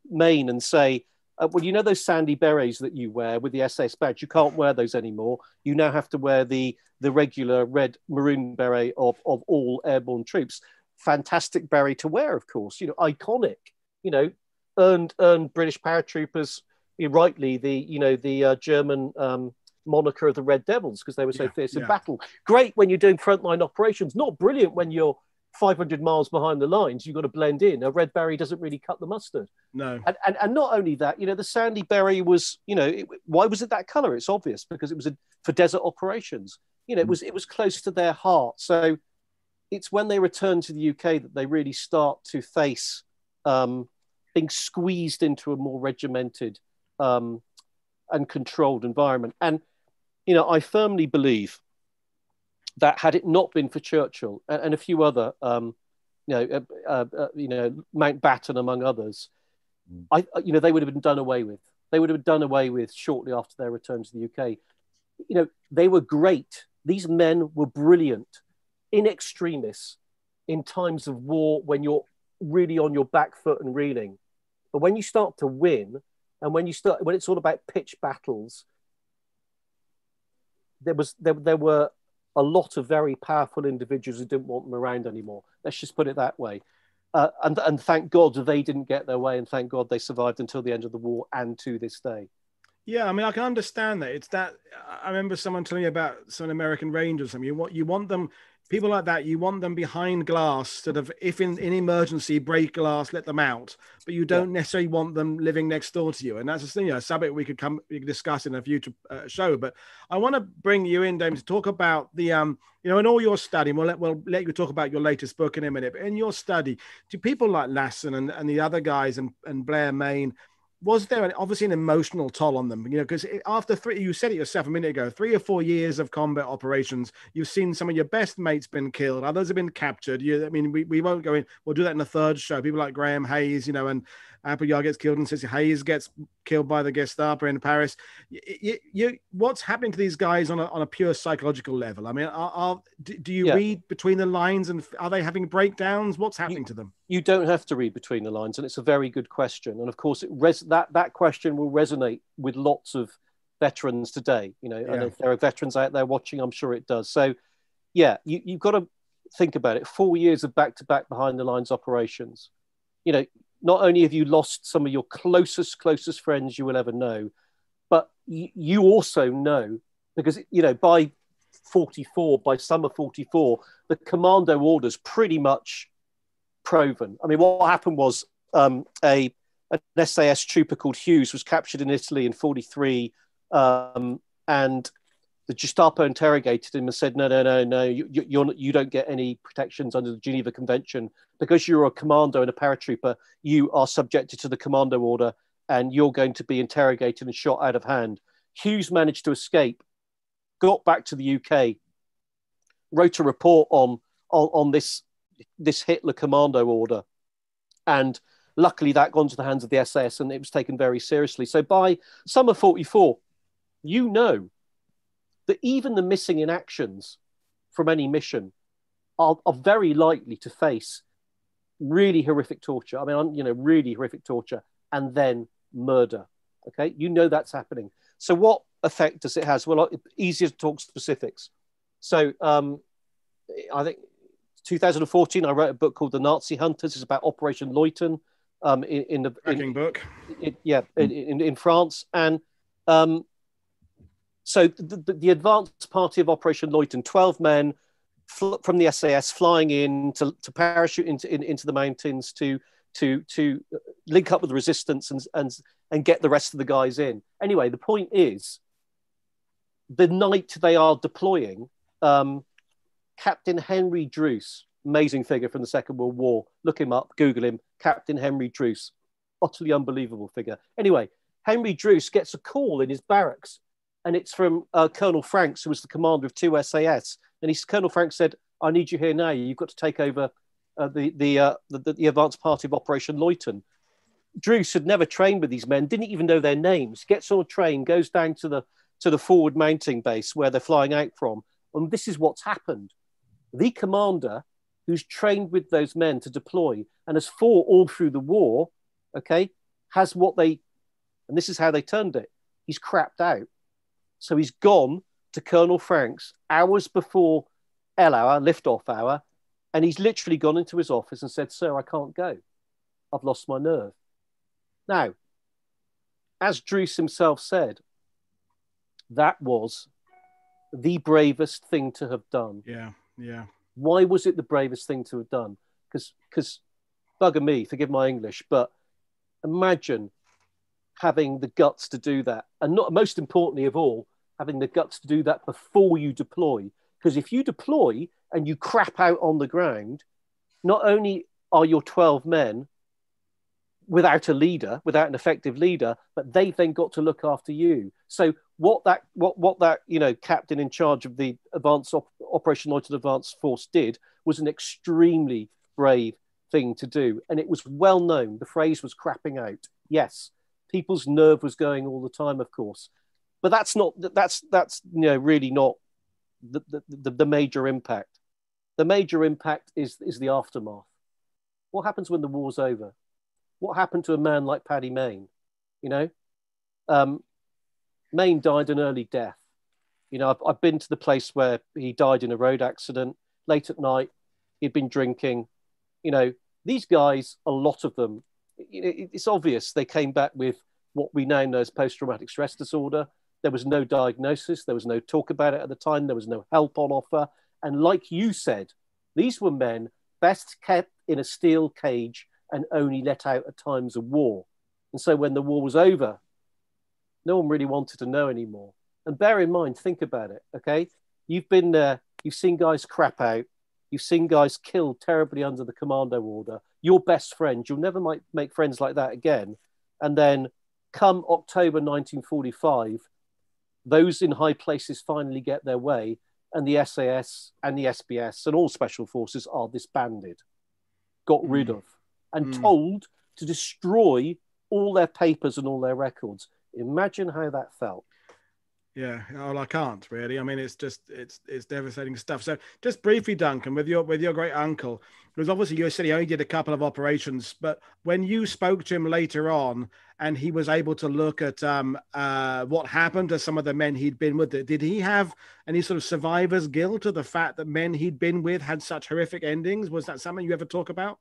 Mayne and say, uh, well, you know those sandy berets that you wear with the SAS badge. You can't wear those anymore. You now have to wear the the regular red maroon beret of of all airborne troops. Fantastic beret to wear, of course. You know, iconic. You know, earned earned British paratroopers rightly the you know the uh, German um, moniker of the Red Devils because they were so yeah, fierce in yeah. battle. Great when you're doing frontline operations. Not brilliant when you're 500 miles behind the lines, you've got to blend in. A red berry doesn't really cut the mustard. No. And, and, and not only that, you know, the sandy berry was, you know, it, why was it that color? It's obvious because it was a, for desert operations. You know, it mm. was it was close to their heart. So it's when they return to the UK that they really start to face um, being squeezed into a more regimented um, and controlled environment. And you know, I firmly believe that had it not been for Churchill and, and a few other, um, you know, uh, uh, uh, you know, Mountbatten among others, mm. I, you know, they would have been done away with. They would have been done away with shortly after their return to the UK. You know, they were great. These men were brilliant, in extremis, in times of war when you're really on your back foot and reeling. But when you start to win, and when you start, when it's all about pitch battles, there was there, there were a lot of very powerful individuals who didn't want them around anymore. Let's just put it that way. Uh, and, and thank God they didn't get their way, and thank God they survived until the end of the war and to this day. Yeah, I mean, I can understand that. It's that I remember someone telling me about some American Rangers. I mean, you want you want them people like that, you want them behind glass, sort of if in, in emergency, break glass, let them out. But you don't yeah. necessarily want them living next door to you. And that's a thing, you know, subject we could come we could discuss in a future uh, show. But I want to bring you in, Dave, to talk about the um, you know, in all your study, we'll let we'll let you talk about your latest book in a minute. But in your study, do people like Lassen and, and the other guys and, and Blair Mayne was there obviously an emotional toll on them? You know, because after three, you said it yourself a minute ago, three or four years of combat operations, you've seen some of your best mates been killed, others have been captured. You, I mean, we, we won't go in. We'll do that in the third show. People like Graham Hayes, you know, and Appleyard gets killed and Cissy Hayes gets killed by the Gestapo in Paris. You, you, what's happening to these guys on a, on a pure psychological level? I mean, are, are do you yeah. read between the lines and are they having breakdowns? What's happening you, to them? You don't have to read between the lines, and it's a very good question. And of course, it res- that that question will resonate with lots of veterans today. You know, yeah. and if there are veterans out there watching, I'm sure it does. So, yeah, you, you've got to think about it. Four years of back to back behind the lines operations. You know, not only have you lost some of your closest, closest friends you will ever know, but you, you also know because, you know, by 44, by summer 44, the commando orders pretty much proven. I mean, what happened was um, a an SAS trooper called Hughes was captured in Italy in 43, um, and the Gestapo interrogated him and said, "No, no, no, no. You, you're, you don't get any protections under the Geneva Convention because you're a commando and a paratrooper. You are subjected to the commando order, and you're going to be interrogated and shot out of hand." Hughes managed to escape, got back to the UK, wrote a report on on, on this this Hitler commando order, and luckily that got into the hands of the SAS and it was taken very seriously. So by summer '44, you know that even the missing in actions from any mission are, are very likely to face really horrific torture. I mean, you know, really horrific torture and then murder. Okay, you know that's happening. So, what effect does it have? Well, easier to talk specifics. So, um, I think 2014, I wrote a book called The Nazi Hunters. It's about Operation Loyton um, in, in the in, book. It, yeah, in, in, in, France, and um, so the, the, advanced party of Operation Loyton, 12 men fl- from the SAS flying in to, to parachute into, in, into the mountains to, to, to link up with the resistance and, and, and get the rest of the guys in. Anyway, the point is the night they are deploying, um, Captain Henry Druce, amazing figure from the Second World War. Look him up, Google him. Captain Henry Druce, utterly unbelievable figure. Anyway, Henry Druce gets a call in his barracks, and it's from uh, Colonel Franks, who was the commander of two SAS. And he's, Colonel Franks said, "I need you here now. You've got to take over uh, the the, uh, the the advanced party of Operation Loyton." Druce had never trained with these men, didn't even know their names. Gets on a train, goes down to the to the forward mounting base where they're flying out from, and this is what's happened. The commander, who's trained with those men to deploy and has fought all through the war, okay, has what they, and this is how they turned it. He's crapped out. So he's gone to Colonel Franks hours before L hour, liftoff hour, and he's literally gone into his office and said, Sir, I can't go. I've lost my nerve. Now, as Druce himself said, that was the bravest thing to have done. Yeah, yeah. Why was it the bravest thing to have done? Because, because, bugger me, forgive my English, but imagine having the guts to do that, and not most importantly of all, having the guts to do that before you deploy. Because if you deploy and you crap out on the ground, not only are your 12 men without a leader, without an effective leader, but they've then got to look after you. So what that what what that you know captain in charge of the advanced op- Operation Loyton Advanced Force did was an extremely brave thing to do, and it was well known. The phrase was crapping out. Yes, people's nerve was going all the time, of course, but that's not that's that's you know really not the the, the, major impact. The major impact is is the aftermath. What happens when the war's over? What happened to a man like Paddy Mayne? You know, um, Mayne died an early death. You know, I've, I've been to the place where he died in a road accident late at night. He'd been drinking. You know, these guys, a lot of them, it's obvious they came back with what we now know as post traumatic stress disorder. There was no diagnosis, there was no talk about it at the time, there was no help on offer. And like you said, these were men best kept in a steel cage and only let out at times of war. And so when the war was over, no one really wanted to know anymore. And bear in mind, think about it, okay? You've been there, you've seen guys crap out, you've seen guys killed terribly under the commando order. Your best friend, you'll never make friends like that again. And then come October 1945, those in high places finally get their way, and the SAS and the SBS and all special forces are disbanded, got rid mm. of and mm. told to destroy all their papers and all their records. Imagine how that felt. Yeah, well, I can't really. I mean, it's just it's it's devastating stuff. So, just briefly, Duncan, with your with your great uncle, because obviously you said he only did a couple of operations, but when you spoke to him later on, and he was able to look at um, uh, what happened to some of the men he'd been with, did he have any sort of survivor's guilt of the fact that men he'd been with had such horrific endings? Was that something you ever talk about?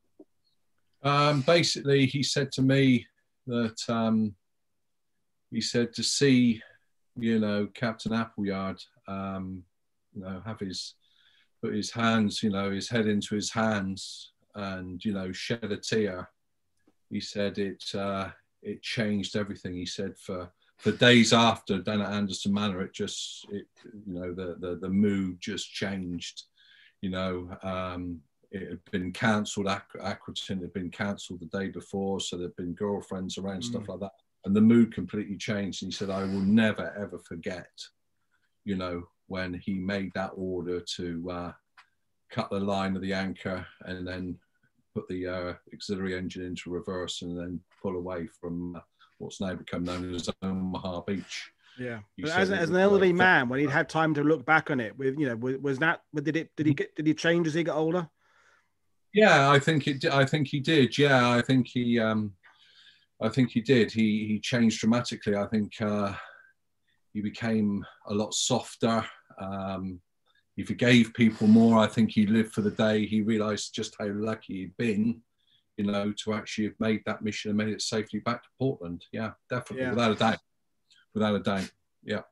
Um, basically, he said to me that um, he said to see, you know, Captain Appleyard, um, you know, have his put his hands, you know, his head into his hands and you know shed a tear. He said it uh, it changed everything. He said for for days after down at Anderson Manor, it just it you know the the, the mood just changed. You know, um, it had been cancelled. Aquatint had been cancelled the day before, so there'd been girlfriends around, mm. stuff like that, and the mood completely changed. And he said, "I will never ever forget, you know, when he made that order to uh, cut the line of the anchor and then put the uh, auxiliary engine into reverse and then pull away from uh, what's now become known as Omaha Beach." Yeah, as, as an elderly man, when he'd had time to look back on it, with you know, was, was that? Did it? Did he get? Did he change as he got older? Yeah, I think it. I think he did. Yeah, I think he. Um, I think he did. He he changed dramatically. I think uh, he became a lot softer. Um, he forgave people more. I think he lived for the day. He realised just how lucky he'd been, you know, to actually have made that mission and made it safely back to Portland. Yeah, definitely, yeah. without a doubt, without a doubt. Yeah.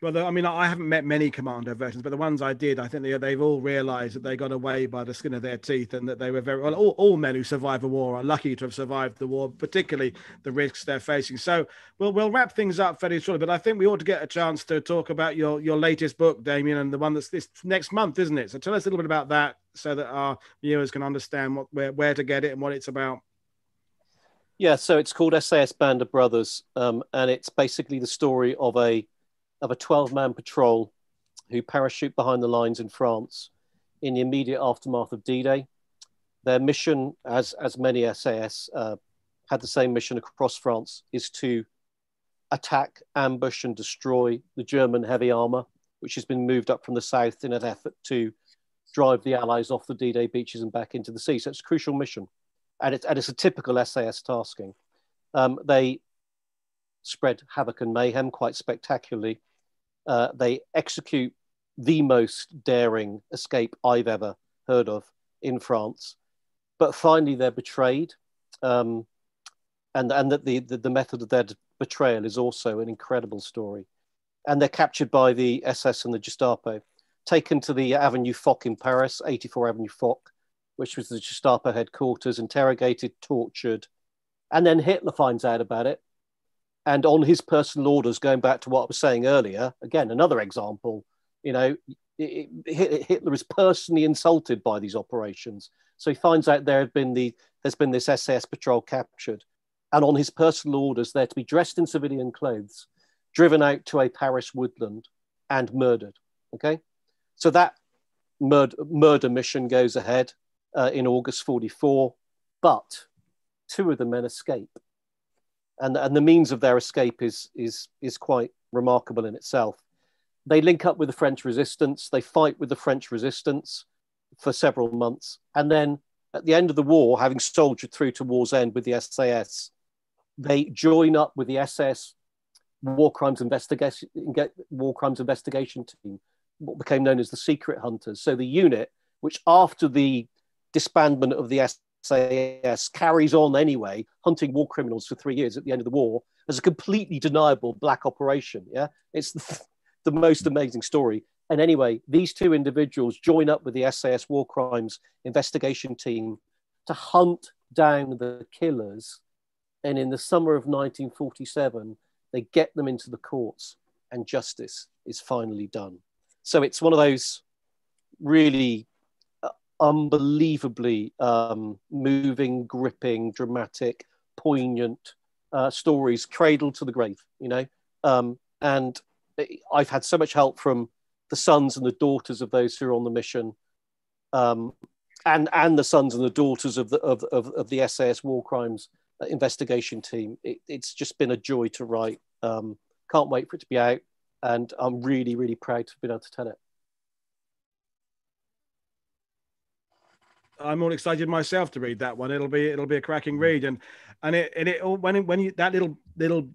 Well, I mean, I haven't met many Commando versions, but the ones I did, I think they, they've all realised that they got away by the skin of their teeth, and that they were very well. All, all men who survive a war are lucky to have survived the war, particularly the risks they're facing. So we'll we'll wrap things up very shortly, but I think we ought to get a chance to talk about your your latest book, Damien, and the one that's this next month, isn't it? So tell us a little bit about that, so that our viewers can understand what where where to get it and what it's about. Yeah, so it's called SAS Band of Brothers, um, and it's basically the story of a of a 12 man patrol who parachute behind the lines in France in the immediate aftermath of D Day. Their mission, as, as many SAS uh, had the same mission across France, is to attack, ambush, and destroy the German heavy armor, which has been moved up from the south in an effort to drive the Allies off the D Day beaches and back into the sea. So it's a crucial mission. And it's, and it's a typical SAS tasking. Um, they spread havoc and mayhem quite spectacularly uh, they execute the most daring escape I've ever heard of in France. But finally, they're betrayed. Um, and and that the, the, the method of their betrayal is also an incredible story. And they're captured by the SS and the Gestapo, taken to the Avenue Foch in Paris, 84 Avenue Foch, which was the Gestapo headquarters, interrogated, tortured. And then Hitler finds out about it and on his personal orders, going back to what I was saying earlier, again, another example, you know, it, it, Hitler is personally insulted by these operations. So he finds out there had been the, there's been this SAS patrol captured. And on his personal orders, they're to be dressed in civilian clothes, driven out to a Paris woodland and murdered. Okay. So that murder, murder mission goes ahead uh, in August 44, but two of the men escape and and the means of their escape is is is quite remarkable in itself. They link up with the French resistance. They fight with the French resistance for several months, and then at the end of the war, having soldiered through to war's end with the SAS, they join up with the SAS War Crimes Investigation War Crimes Investigation Team, what became known as the Secret Hunters. So the unit, which after the disbandment of the SAS carries on anyway, hunting war criminals for three years at the end of the war as a completely deniable black operation. Yeah, it's the, the most amazing story. And anyway, these two individuals join up with the SAS War Crimes Investigation Team to hunt down the killers. And in the summer of 1947, they get them into the courts, and justice is finally done. So it's one of those really unbelievably um, moving, gripping, dramatic, poignant uh, stories, cradle to the grave, you know. Um, and I've had so much help from the sons and the daughters of those who are on the mission, um, and and the sons and the daughters of the of, of, of the SAS War Crimes uh, Investigation Team. It, it's just been a joy to write. Um, can't wait for it to be out, and I'm really really proud to have been able to tell it. I'm all excited myself to read that one. It'll be it'll be a cracking mm. read, and and it and it when it, when you that little little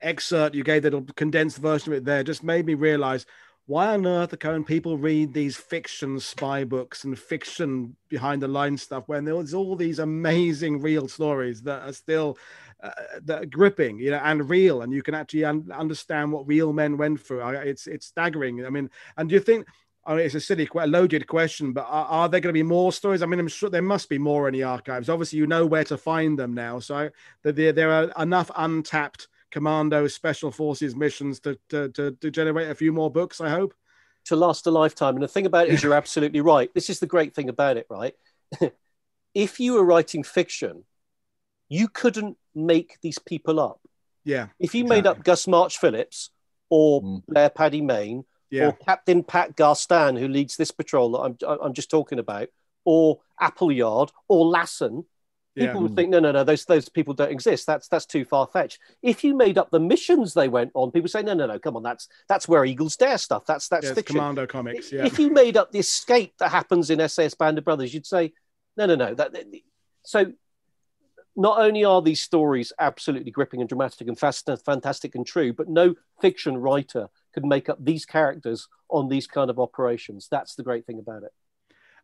excerpt you gave, that little condensed version of it there, just made me realize why on earth can people read these fiction spy books and fiction behind the line stuff when there's all these amazing real stories that are still uh, that are gripping, you know, and real, and you can actually un- understand what real men went through. I, it's it's staggering. I mean, and do you think? I mean, it's a silly, quite a loaded question, but are, are there going to be more stories? I mean, I'm sure there must be more in the archives. Obviously, you know where to find them now. So there, there are enough untapped commando special forces missions to, to, to, to generate a few more books, I hope. To last a lifetime. And the thing about it is, you're absolutely right. This is the great thing about it, right? if you were writing fiction, you couldn't make these people up. Yeah. If you exactly. made up Gus March Phillips or mm. Blair Paddy Mayne yeah. or Captain Pat Garstin, who leads this patrol that I'm, I'm just talking about, or Appleyard, or Lassen, people yeah. would hmm. think, no, no, no, those those people don't exist. That's that's too far fetched. If you made up the missions they went on, people say, no, no, no, come on, that's that's where Eagles dare stuff. That's that's yeah, fiction. Commando comics. Yeah. If you made up the escape that happens in SAS Band of Brothers, you'd say, no, no, no. That so. Not only are these stories absolutely gripping and dramatic and fast, fantastic and true, but no fiction writer could make up these characters on these kind of operations. That's the great thing about it.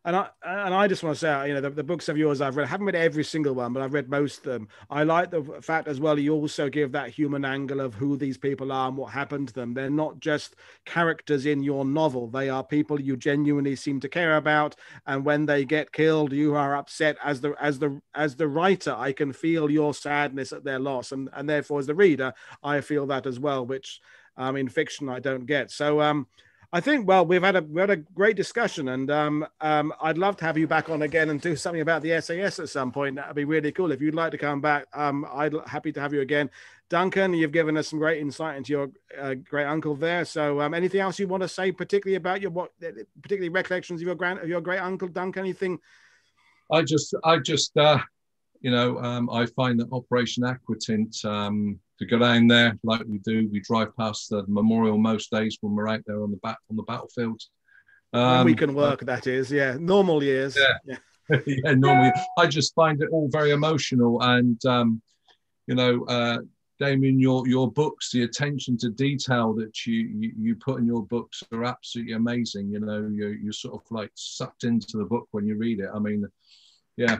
and I and I just want to say, you know, the, the, books of yours I've read, I haven't read every single one, but I've read most of them. I like the fact as well. You also give that human angle of who these people are and what happened to them. They're not just characters in your novel; they are people you genuinely seem to care about. And when they get killed, you are upset as the as the as the writer. I can feel your sadness at their loss, and and therefore as the reader, I feel that as well, which um, in fiction I don't get. So um I think well we've had a we had a great discussion, and um, um, I'd love to have you back on again and do something about the SAS at some point. That'd be really cool. If you'd like to come back, um, I'd happy to have you again. Duncan, you've given us some great insight into your uh, great uncle there. So, um, anything else you want to say, particularly about your what, particularly recollections of your grand of your great uncle Duncan? Anything? I just, I just, uh, you know, um, I find that Operation Aquatint um, to go down there like we do. We drive past the memorial most days when we're out there on the back on the battlefield. Um, we can work, that is, yeah. Normal years. Yeah. Yeah. yeah, normally. I just find it all very emotional. And, um, you know, uh, Damien, your your books, the attention to detail that you, you, you put in your books are absolutely amazing. You know, you you sort of like sucked into the book when you read it. I mean, yeah,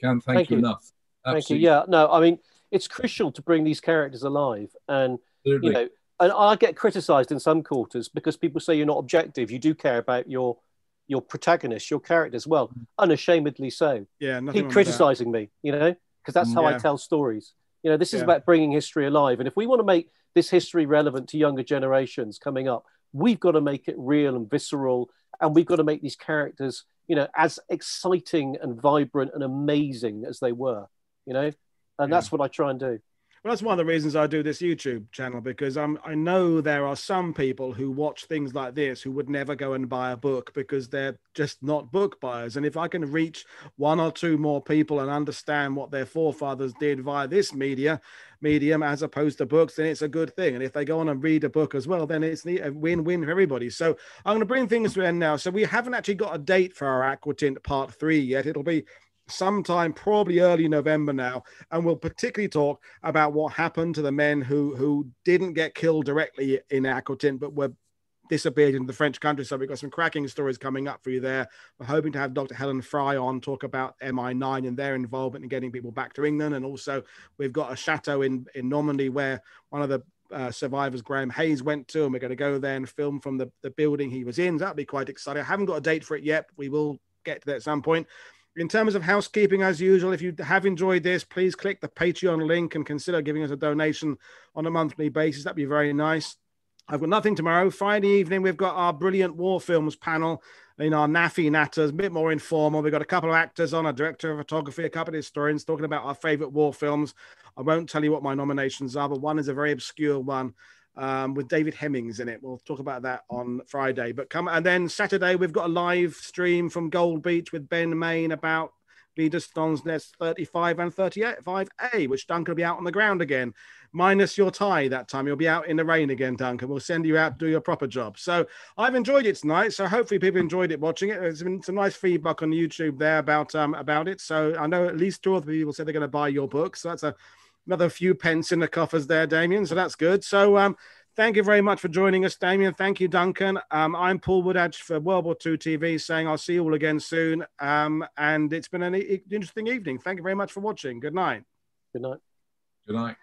can't thank, thank you, you, enough. Absolutely. Thank you. Yeah, no, I mean, it's crucial to bring these characters alive. And Absolutely. you know, and I get criticised in some quarters because people say you're not objective. You do care about your your protagonist, your characters. Well, mm-hmm. unashamedly so. Yeah, keep criticising me, you know, because that's how yeah. I tell stories. You know, this is yeah. about bringing history alive. And if we want to make this history relevant to younger generations coming up, we've got to make it real and visceral, and we've got to make these characters, you know, as exciting and vibrant and amazing as they were. You know, and yeah. that's what I try and do. Well, that's one of the reasons I do this YouTube channel because I'm, I know there are some people who watch things like this who would never go and buy a book because they're just not book buyers. And if I can reach one or two more people and understand what their forefathers did via this media medium as opposed to books, then it's a good thing. And if they go on and read a book as well, then it's a win-win for everybody. So I'm going to bring things to an end now. So we haven't actually got a date for our Aquatint Part Three yet. It'll be sometime probably early November now, and we'll particularly talk about what happened to the men who who didn't get killed directly in Aquatint, but were disappeared into the French countryside. We've got some cracking stories coming up for you there. We're hoping to have Dr. Helen Fry on talk about MI9 and their involvement in getting people back to England, and also we've got a chateau in in Normandy where one of the uh, survivors Graham Hayes went to, and we're going to go there and film from the, the building he was in. That'll be quite exciting. I haven't got a date for it yet. we will get to that at some point in terms of housekeeping, as usual, if you have enjoyed this, please click the Patreon link and consider giving us a donation on a monthly basis. That'd be very nice. I've got nothing tomorrow. Friday evening, we've got our brilliant war films panel in our NAAFI Natters, a bit more informal. We've got a couple of actors on, a director of photography, a couple of historians talking about our favorite war films. I won't tell you what my nominations are, but one is a very obscure one um, with David Hemmings in it. We'll talk about that on Friday. But come and then Saturday we've got a live stream from Gold Beach with Ben Main about Nest 35 and 35A, which Duncan will be out on the ground again, minus your tie that time. You'll be out in the rain again, Duncan. We'll send you out to do your proper job. So I've enjoyed it tonight. So hopefully people enjoyed it watching it. There's been some nice feedback on YouTube there about um, about it. So I know at least two or three people said they're going to buy your book. So that's a another few pence in the coffers there, Damien. So that's good. So um, thank you very much for joining us, Damien. Thank you, Duncan. Um, I'm Paul Woodadge for World War II TV saying I'll see you all again soon. Um, and it's been an e- interesting evening. Thank you very much for watching. Good night. Good night. Good night.